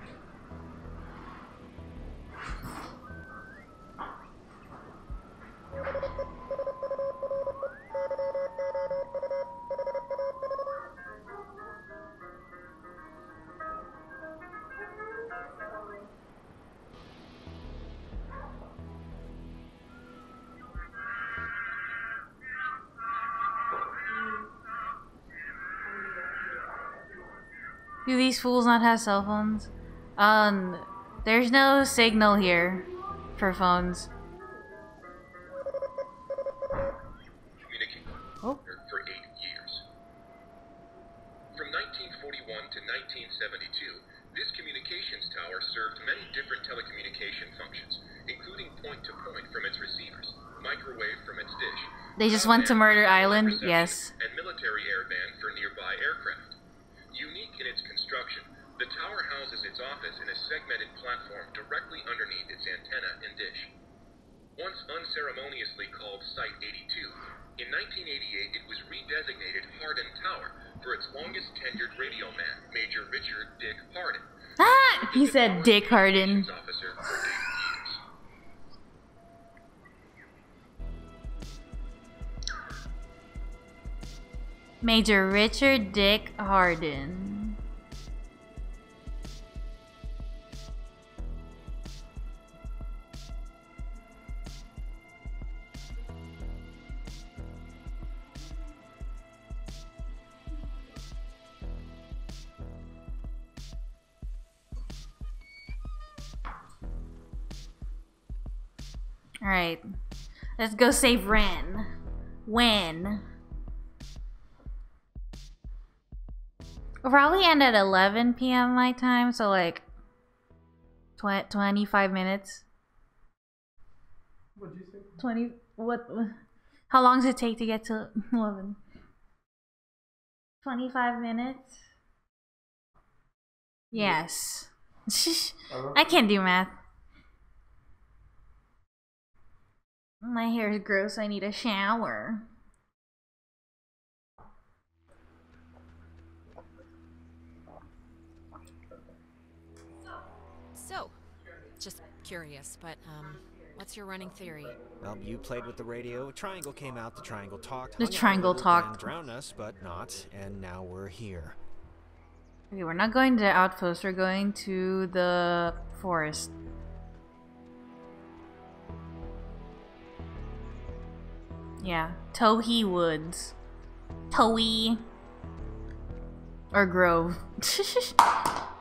Do these fools not have cell phones? Um, there's no signal here for phones. Communicate Oh. for eight years. From 1941 to 1972, this communications tower served many different telecommunication functions, including point-to-point from its receivers, microwave from its dish, They just went to Murder Island? Yes. and military airband for nearby aircraft. Unique in its construction, the tower in a segmented platform directly underneath its antenna and dish. Once unceremoniously called Site 82, in 1988 it was redesignated Hardin Tower for its longest tenured radio man, Major Richard Dick Hardin. Ah! He said Dick Hardin. Officer for eight years. Major Richard Dick Hardin. Let's go save Ren. When? We'll probably end at 11 p.m. my time, so like tw- 25 minutes. What'd you say? 20 what? How long does it take to get to eleven? Twenty-five minutes. Yes. I can't do math. My hair is gross. I need a shower. So, just curious, but um, what's your running theory? Well, you played with the radio. A triangle came out. The triangle talked. The hung out a triangle talked. Drowned us, but not. And now we're here. Okay, we're not going to Outpost. We're going to the forest. Yeah, Towhee Woods. Towhee. Or Grove.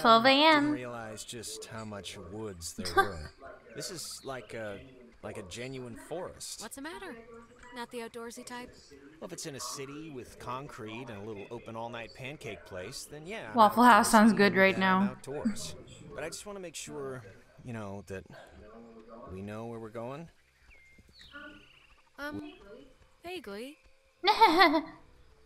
12 a.m.. didn't realize just how much woods there were. This is like a like a genuine forest. What's the matter? Not the outdoorsy type? Well, if it's in a city with concrete and a little open all-night pancake place, then yeah. Waffle House sounds good right now. Outdoors. but I just want to make sure, you know, that we know where we're going. Um, vaguely. I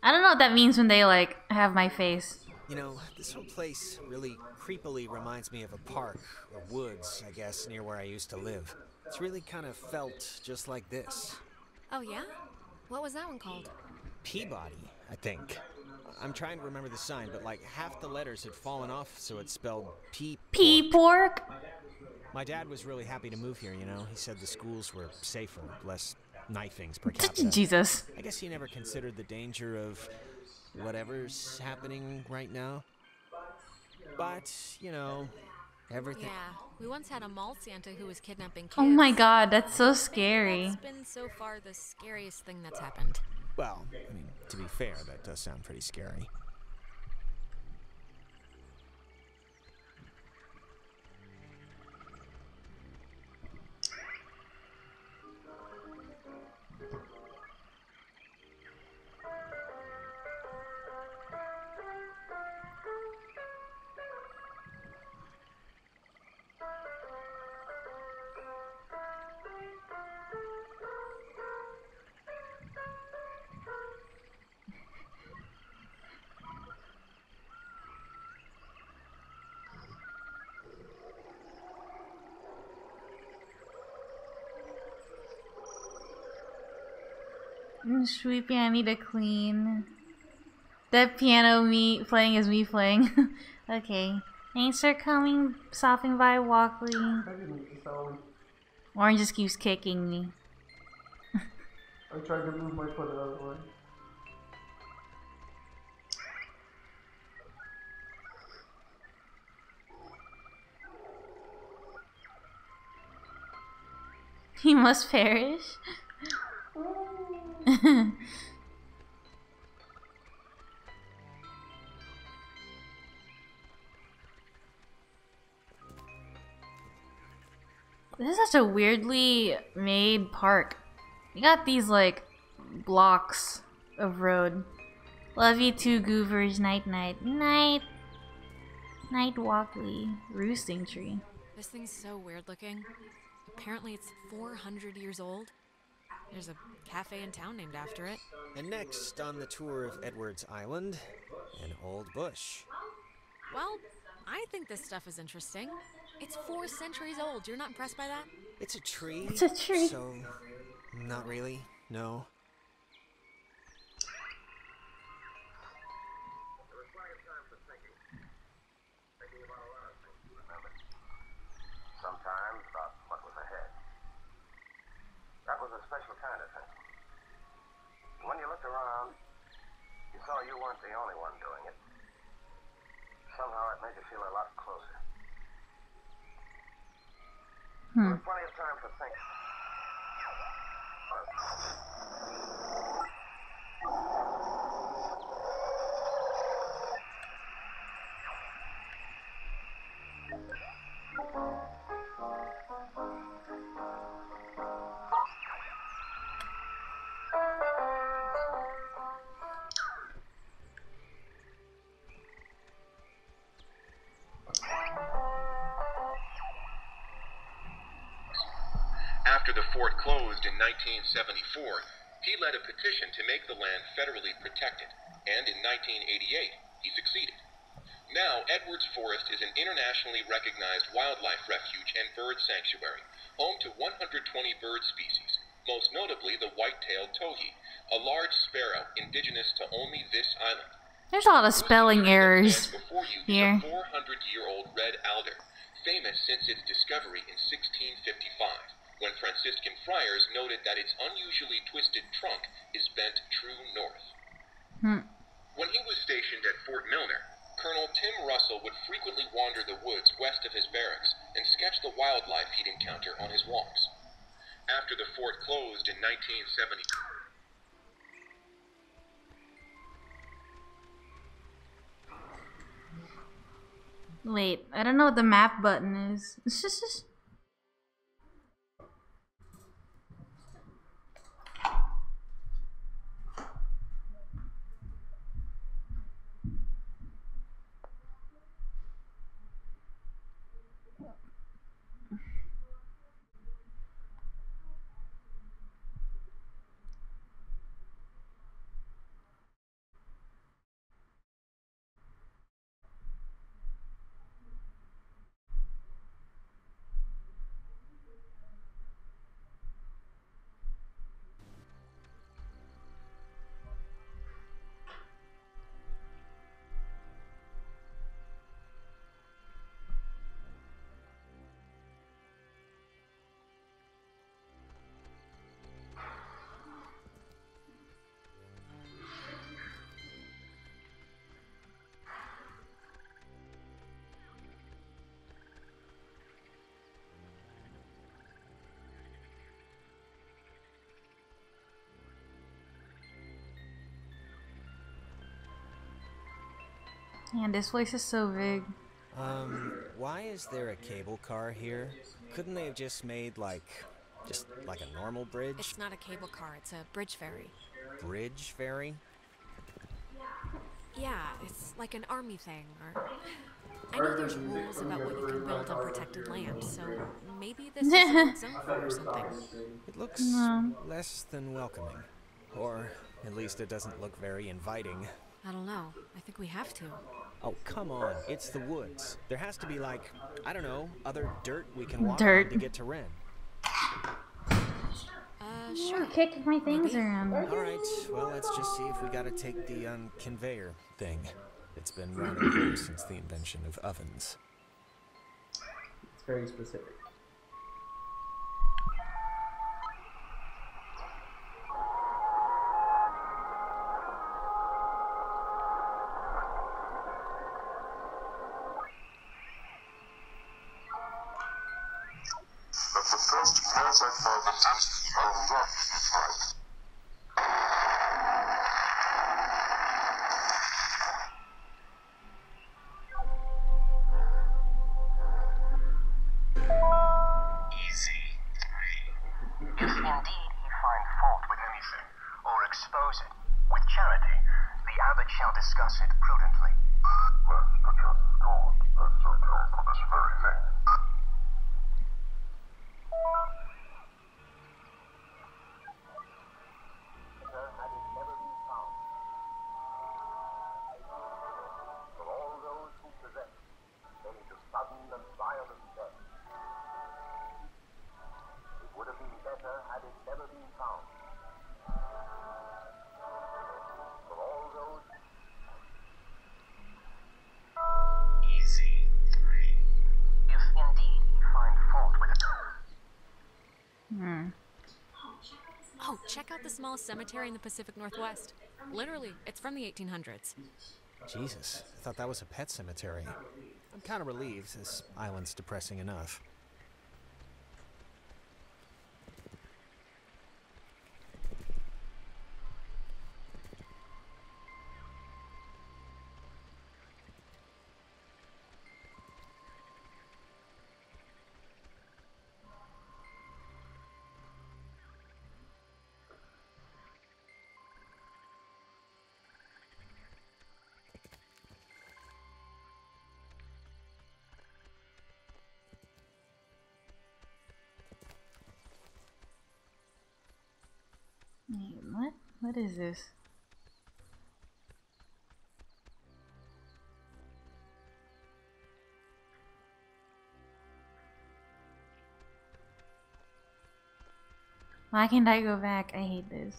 don't know what that means when they like have my face. You know, this whole place really creepily reminds me of a park or woods, I guess, near where I used to live. It's really kind of felt just like this. Oh, yeah? What was that one called? Peabody, I think. I'm trying to remember the sign, but like half the letters had fallen off, so it spelled P. Pea pork? My dad was really happy to move here, you know. He said the schools were safer, less knifings per capita. Jesus. I guess he never considered the danger of whatever's happening right now. But, you know, everything. Yeah, we once had a mall Santa who was kidnapping kids. Oh my god, that's so scary. That's been so far the scariest thing that's happened. Well, I mean, to be fair, that does sound pretty scary. Sweeping, I need to clean. That piano me playing is me playing. okay. Thanks for coming, stopping by Walkley. Orange just keeps kicking me. I tried to move my foot out of the way. He must perish. this is such a weirdly made park. You got these like blocks of road. Love you too, Goovers. Night, night, night. Night, Walkley. Roosting tree. This thing's so weird looking. Apparently, it's 400 years old. There's a cafe in town named after it. And next on the tour of Edwards Island, an old bush. Well, I think this stuff is interesting. It's four centuries old. You're not impressed by that? It's a tree. It's a tree. So, not really. No. Sometimes about what was ahead. That was a special kind of thing. And when you looked around, you saw you weren't the only one doing it. Somehow it made you feel a lot closer. There Hmm. was plenty of time to think. After closed in 1974, he led a petition to make the land federally protected, and in 1988, he succeeded. Now, Edwards Forest is an internationally recognized wildlife refuge and bird sanctuary, home to 120 bird species, most notably the white-tailed towhee, a large sparrow indigenous to only this island. There's a lot of spelling errors Before you is here. a 400-year-old red alder, famous since its discovery in 1655, when Franciscan friars noted that its unusually twisted trunk is bent true north. Hmm. When he was stationed at Fort Milner, Colonel Tim Russell would frequently wander the woods west of his barracks and sketch the wildlife he'd encounter on his walks. After the fort closed in 1970, Wait, I don't know what the map button is. Man, this place is so big. Um, why is there a cable car here? Couldn't they have just made like, just like a normal bridge? It's not a cable car, it's a bridge ferry. Bridge ferry? Yeah, it's like an army thing, or. I know there's rules about what you can build on protected land, so maybe this is a zone for or something. It looks No. less than welcoming. Or at least it doesn't look very inviting. I don't know. I think we have to. Oh, come on. It's the woods. There has to be like, I don't know, other dirt we can walk Dirt. on to get to Ren. Uh, sure. Kick my things around. All right, well, let's just see if we gotta take the um, conveyor thing. It's been running since the invention of ovens. It's very specific. The smallest cemetery in the Pacific Northwest. Literally, it's from the 1800s. Jesus, I thought that was a pet cemetery. I'm kind of relieved. This island's depressing enough. What is this? Why can't I go back? I hate this.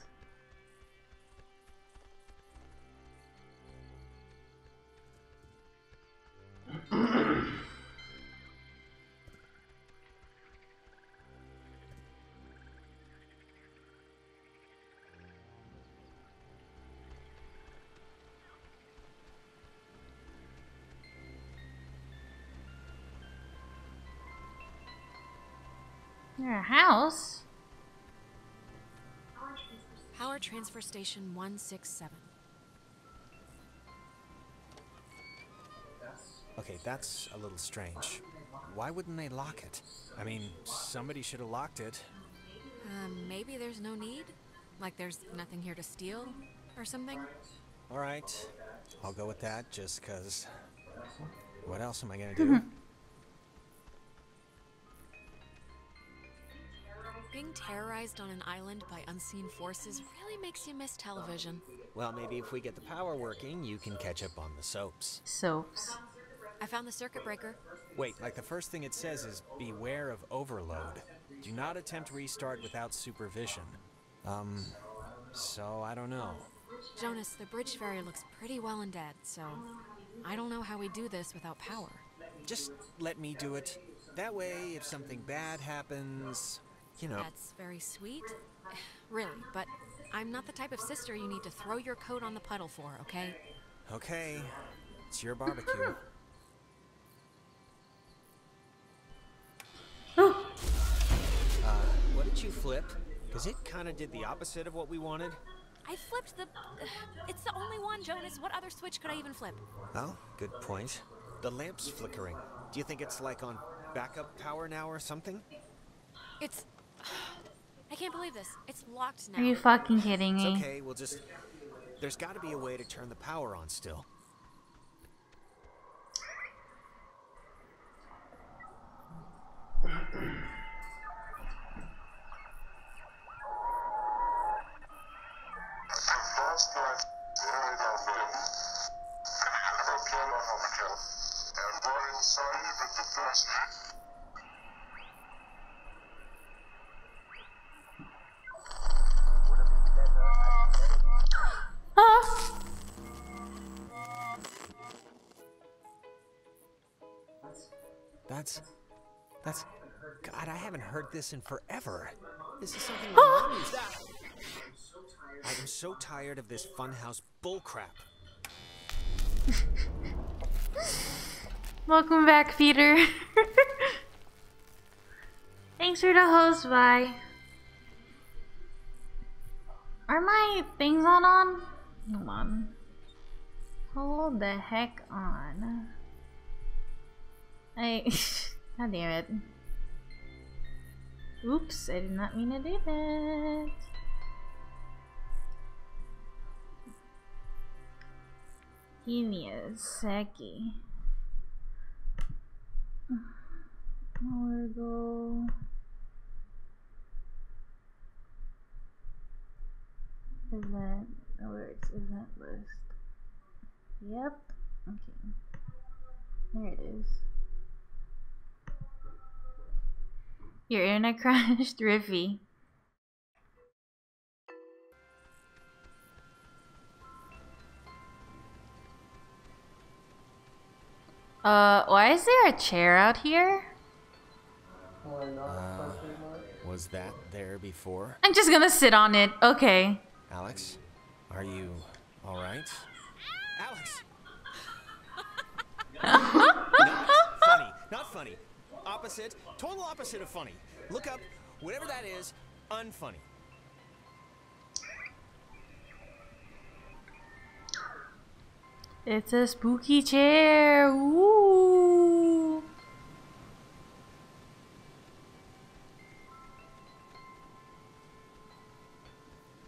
House? Power Transfer Station 167. Okay, that's a little strange. Why wouldn't they lock it? I mean, somebody should have locked it. Um, maybe there's no need? Like there's nothing here to steal? Or something? All right, I'll go with that just because. What else am I gonna do? Being terrorized on an island by unseen forces really makes you miss television. well, maybe if we get the power working, you can catch up on the soaps. Soaps. I found the circuit breaker. Wait, like the first thing it says is beware of overload. Do not attempt restart without supervision. Um, so I don't know. Jonas, the bridge ferry looks pretty well and dead, so I don't know how we do this without power. Just let me do it. That way, if something bad happens, you know. That's very sweet. Really, but I'm not the type of sister you need to throw your coat on the puddle for, okay? Okay, it's your barbecue. uh, what did you flip? Because it kind of did the opposite of what we wanted. I flipped the. It's the only one, Jonas. What other switch could I even flip? Oh, good point. The lamp's flickering. Do you think it's like on backup power now or something? It's. I can't believe this. It's locked now. Are you fucking kidding me? It's okay, we'll just. There's got to be a way to turn the power on still. This in forever. This is something my ah! mom used. I am so tired of this funhouse bullcrap. Welcome back, Peter. Thanks for the host, bye. Are my things not on? Hold on. Hold the heck on. I. God damn it. Oops, I did not mean to do that. Give me a seckie. Orgo. Event. Where it's event list. Yep. Okay. There it is. Your internet crashed, Riffy. Uh, why is there a chair out here? Uh, was that there before? I'm just gonna sit on it. Okay. Alex, are you all right? Alex! not funny. Not funny. Opposite. Total opposite of funny. Look up whatever that is. Unfunny. It's a spooky chair. Ooh.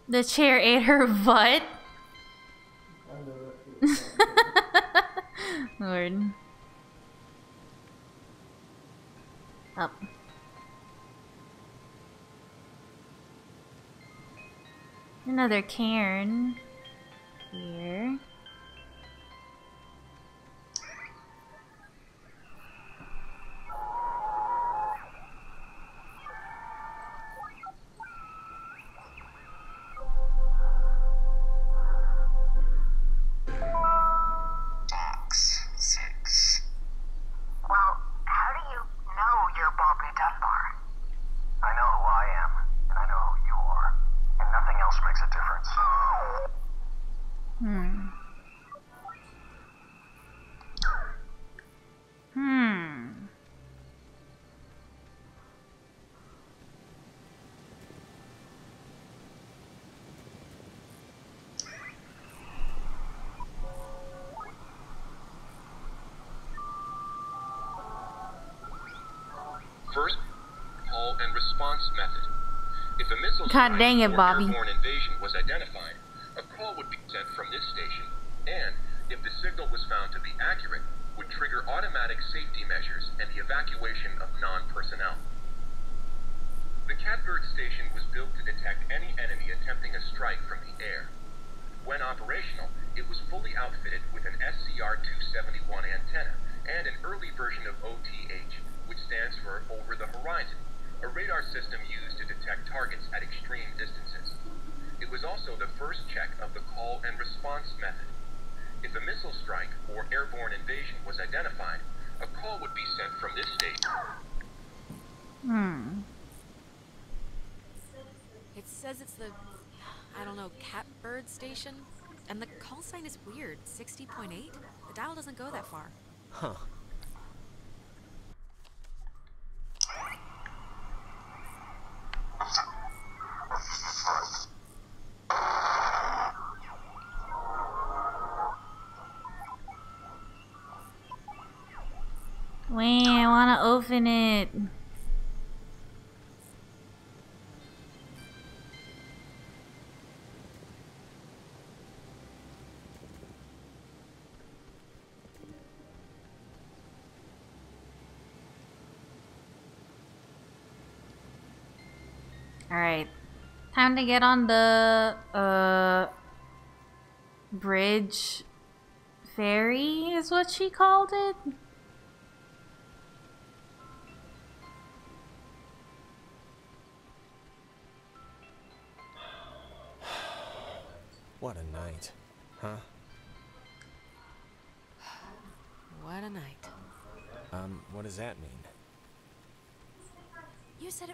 The chair ate her butt. I know that. Lord. Up. Another cairn here. Response method. If a missile God dang it, Bobby. airborne invasion was identified, a call would be sent from this station, and if the signal was found to be accurate, would trigger automatic safety measures and the evacuation of non-personnel. The Catbird station was built to detect any enemy attempting a strike from the air. When operational, it was fully outfitted with an SCR-271 antenna and an early version of OTH, which stands for Over the Horizon, a radar system used to detect targets at extreme distances. It was also the first check of the call and response method. If a missile strike or airborne invasion was identified, a call would be sent from this station. Hmm. It says it's the, I don't know, catbird station? And the call sign is weird 60.8? The dial doesn't go that far. Huh. Wait, I wanna open it. Alright. Time to get on the uh bridge ferry is what she called it.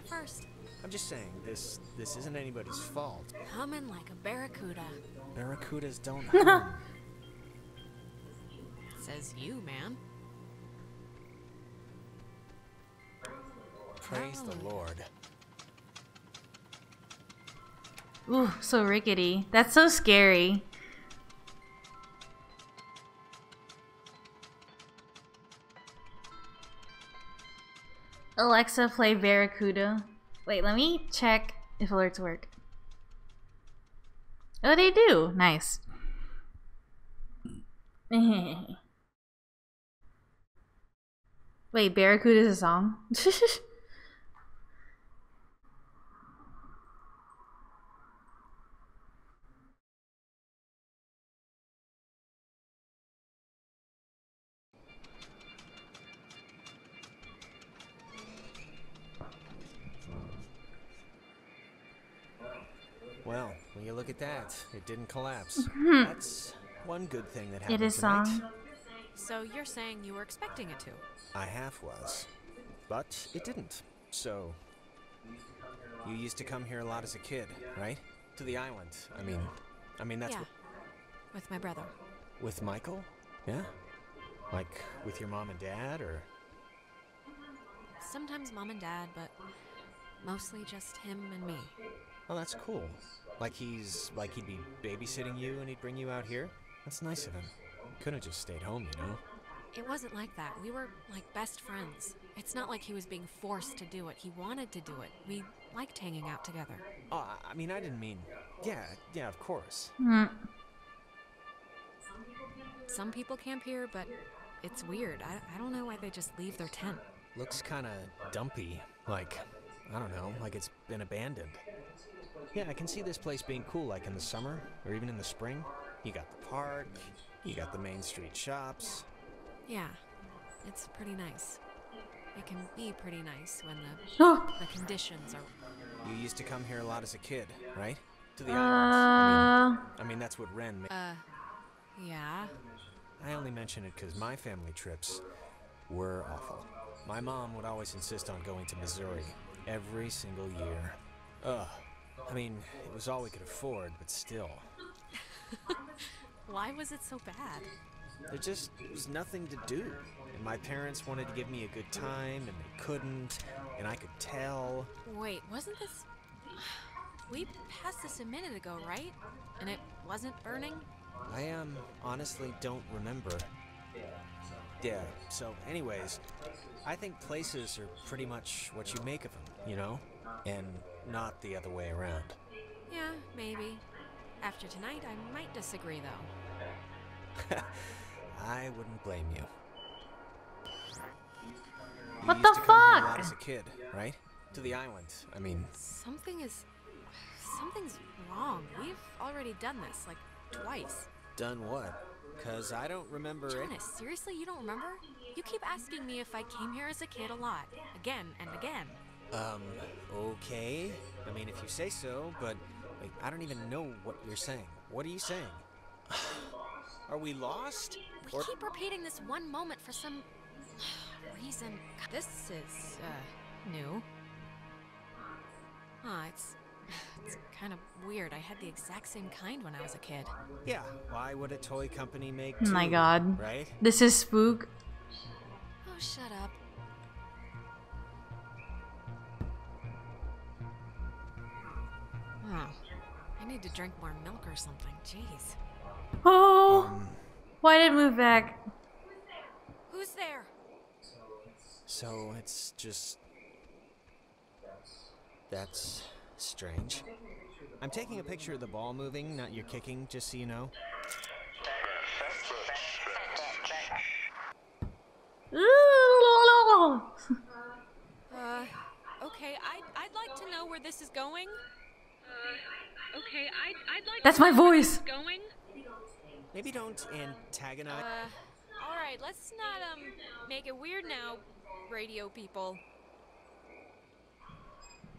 You first. I'm just saying, this this isn't anybody's fault. Humming like a barracuda. Barracudas don't hum. Says you, man. Praise the Lord. Ooh, so rickety. That's so scary. Alexa, play Barracuda. Wait, let me check if alerts work. Oh, they do. Nice. Wait, Barracuda is a song? Well, when you look at that, it didn't collapse. Mhm. That's one good thing that happened is tonight. song. So you're saying you were expecting it to? I half was, but it didn't. So, you used to come here a lot as a kid, right? To the island. I mean, I mean that's yeah. what, With my brother. with Michael. Yeah. Like with your mom and dad, or Sometimes mom and dad, but mostly just him and me. Oh, that's cool. Like he's like he'd be babysitting you and he'd bring you out here. That's nice of him. Couldn't have just stayed home, you know. It wasn't like that. We were like best friends. It's not like he was being forced to do it. He wanted to do it. We liked hanging out together. Oh, I- I mean, I didn't mean. Yeah, yeah, of course. Hmm. Some people camp here, but it's weird. I, I don't know why they just leave their tent. Looks kind of dumpy. Like, I don't know, like it's been abandoned. Yeah, I can see this place being cool like in the summer or even in the spring. You got the park, you got the main street shops. Yeah, it's pretty nice. It can be pretty nice when the the conditions are. You used to come here a lot as a kid, right? To the Uh, islands. I mean, I mean that's what Ren. Ma- Uh, yeah. I only mention it because my family trips were awful. My mom would always insist on going to Missouri every single year. Ugh. I mean, it was all we could afford, but still. Why was it so bad? There just was nothing to do. And my parents wanted to give me a good time, and they couldn't, and I could tell. Wait, wasn't this? We passed this a minute ago, right? And it wasn't burning. I um honestly don't remember. Yeah, so anyways, I think places are pretty much what you make of them, you know? And not the other way around. Yeah, maybe. After tonight, I might disagree, though. I wouldn't blame you. You What used the to come here a lot fuck? as a kid, right? To the island. I mean, Something is. Something's wrong. We've already done this, like, twice. done what? Cause I don't remember it. Jonas, seriously, you don't remember? You keep asking me if I came here as a kid a lot. Again and again. Um, okay. I mean, if you say so, but like, I don't even know what you're saying. What are you saying? are we lost? We keep repeating this one moment for some reason. This is, uh, new. Huh, it's. It's kind of weird. I had the exact same kind when I was a kid. Yeah. Why would a toy company make Oh my god. Right? This is spook. Oh, shut up. I drink more milk or something. Jeez. Oh. Um, Why did it move back? Who's there? So it's just. That's strange. I'm taking a picture of the ball moving, not your kicking, just so you know. Uh, okay, I'd, I'd like to know where this is going. Uh, okay, I'd, I'd like That's my voice. going. Maybe don't antagonize. Uh, alright, let's not, um, make it weird now, radio people.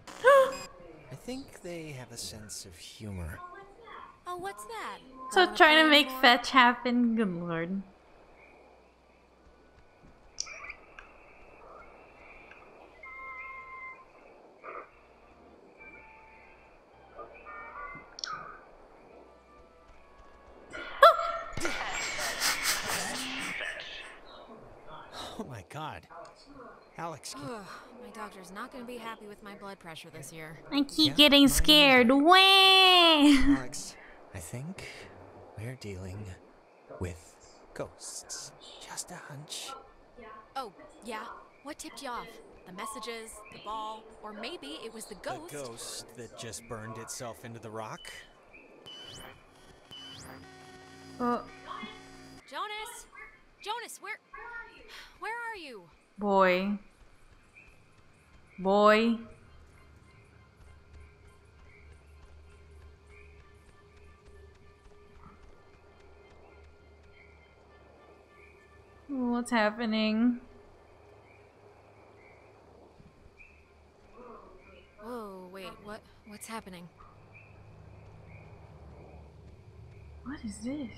I think they have a sense of humor. Oh, what's that? So Wanna trying to make fetch happen. Good lord. Alex, can- Ugh, my doctor's not gonna be happy with my blood pressure this year. I keep Yeah, getting scared. Way. Alex, I think we're dealing with ghosts. Just a hunch. Oh, yeah? What tipped you off? The messages, the ball, or maybe it was the ghost? The ghost that just burned itself into the rock. Oh, Jonas! Jonas, where. Where are you? Boy. Boy. What's happening? Whoa, wait, what? What's happening? What is this?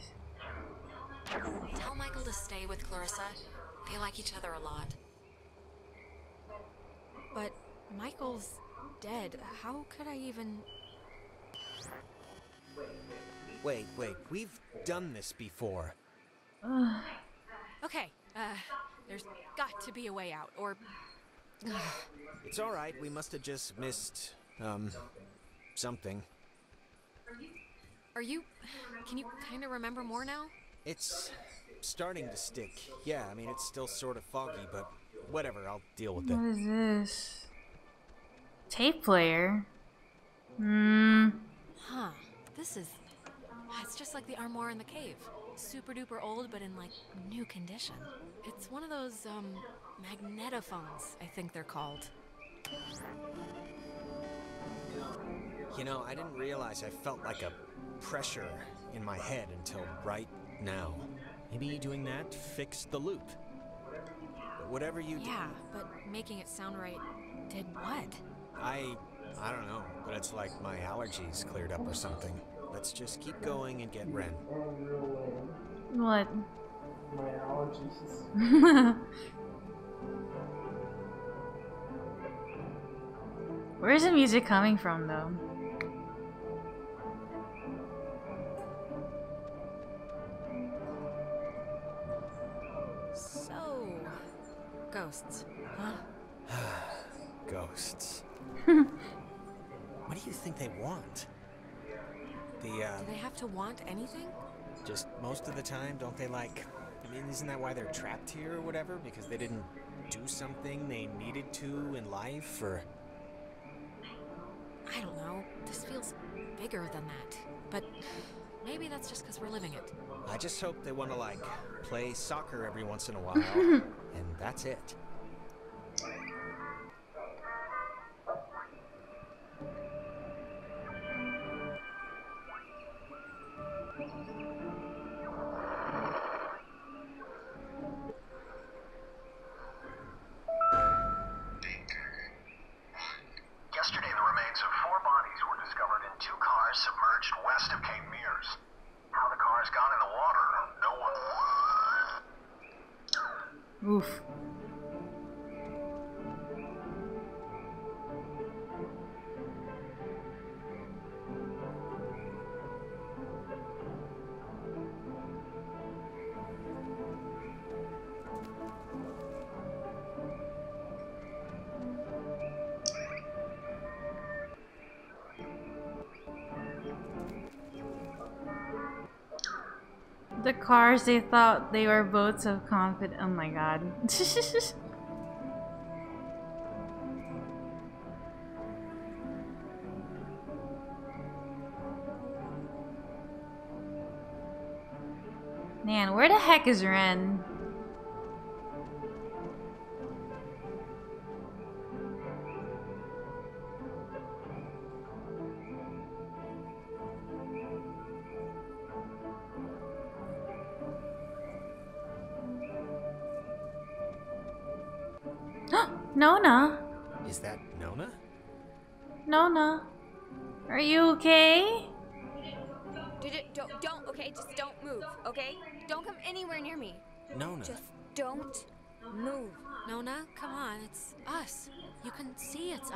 Tell Michael to stay with Clarissa. They like each other a lot. But Michael's dead. How could I even. Wait, wait, we've done this before. Okay, uh, there's got to be a way out, or. It's alright, we must have just missed, um, something. Are you. Can you kind of remember more now? It's starting to stick. Yeah, I mean, it's still sort of foggy, but whatever, I'll deal with it. What is this? Tape player? Hmm. Huh. This is. It's just like the armoire in the cave. Super duper old, but in like new condition. It's one of those, um, magnetophones, I think they're called. You know, I didn't realize I felt like a pressure in my head until right now. Maybe doing that fixed the loop. But whatever you do. Yeah, but making it sound right did what? I I don't know, but it's like my allergies cleared up or something. Let's just keep going and get Ren. And. What? My allergies. Where's the music coming from, though? Ghosts, huh? Ghosts. what do you think they want? The uh Do they have to want anything? just most of the time don't they like I mean isn't that why they're trapped here or whatever because they didn't do something they needed to in life or I don't know. This feels bigger than that. But maybe that's just because we're living it. I just hope they want to like play soccer every once in a while and that's it. The cars they thought they were boats of confidence. Oh my god. Man, where the heck is Ren?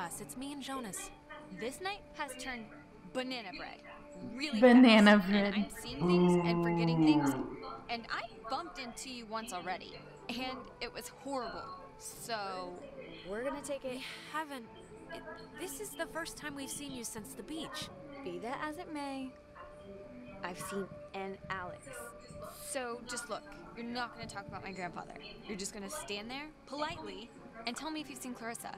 Us. It's me and Jonas. This night has turned banana bread. Really Banana fast. bread. And I'm seeing things and forgetting things. And I bumped into you once already. And it was horrible. So, we're gonna take it. We haven't. It, this is the first time we've seen you since the beach. Be that as it may, I've seen an Alex. So just look, you're not gonna talk about my grandfather. You're just gonna stand there politely and tell me if you've seen Clarissa.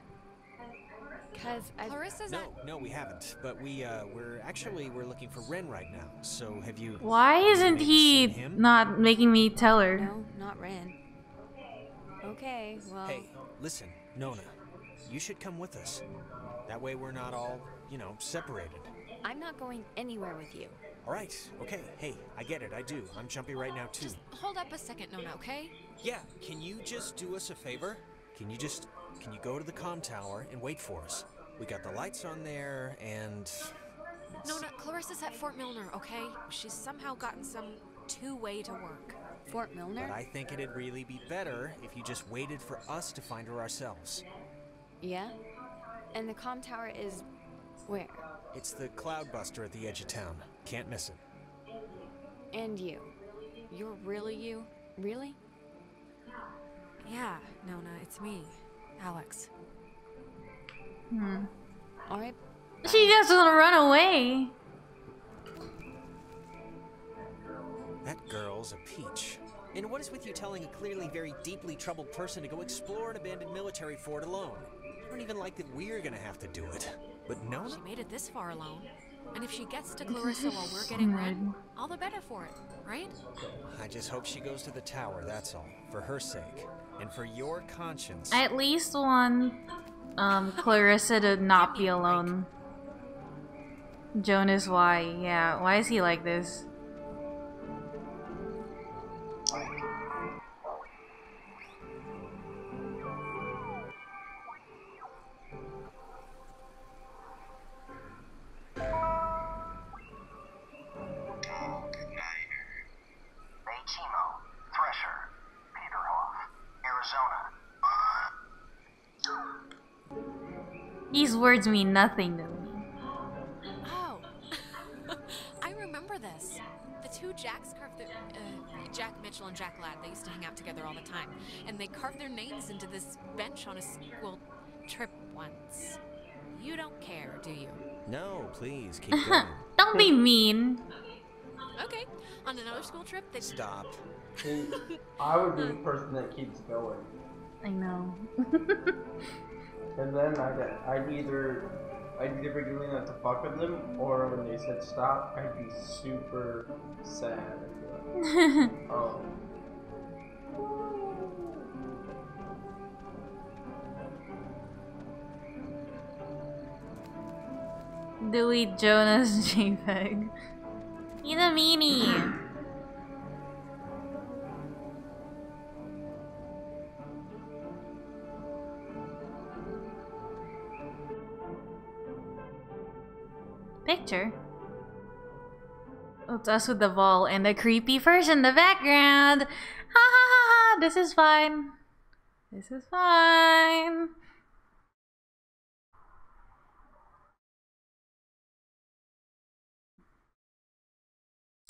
Cause I Clarissa's No, at. no, we haven't. But we uh we're actually we're looking for Ren right now. So have you Why isn't he not making me tell her? no, not Ren. Okay, well Hey, listen, Nona. You should come with us. That way we're not all, you know, separated. I'm not going anywhere with you. All right. Okay. Hey, I get it. I do. I'm jumpy right now too. Just hold up a second, Nona, okay? Yeah, can you just do us a favor? Can you just can you go to the com tower and wait for us? We got the lights on there and Nona, Clarissa's at Fort Milner, okay? She's somehow gotten some two-way to work. Fort Milner? but I think it'd really be better if you just waited for us to find her ourselves. Yeah? And the com tower is where? It's the Cloudbuster at the edge of town. Can't miss it. And you. You're really you? Really? Yeah, Nona, it's me, Alex. Hmm. Alright. She just gonna run away. That girl's a peach. And what is with you telling a clearly very deeply troubled person to go explore an abandoned military fort alone? I don't even like that we're gonna have to do it. But no. She made it this far alone. And if she gets to Clarissa while we're getting Ren, all the better for it, right? I just hope she goes to the tower, that's all. For her sake. And for your conscience. At least want um Clarissa to not be alone. Jonas, why? Yeah, why is he like this? Words mean nothing to me. Oh, I remember this. The two Jacks carved their. Uh, Jack Mitchell and Jack Ladd, they used to hang out together all the time. And they carved their names into this bench on a school trip once. You don't care, do you? No, please, keep going. Don't be mean. Okay, on another school trip, they. Stop. I would be the person that keeps going. I know. And then I'd, I'd either I'd either be doing that to fuck with them, or when they said stop, I'd be super sad. Like, oh. Delete Jonas JPEG. He's a meanie. Picture. It's us with the ball and the creepy person in the background. Ha ha ha ha. This is fine. This is fine.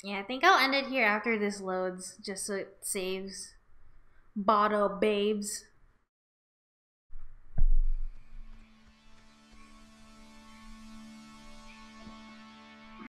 Yeah, I think I'll end it here after this loads, just so it saves. Bottle babes.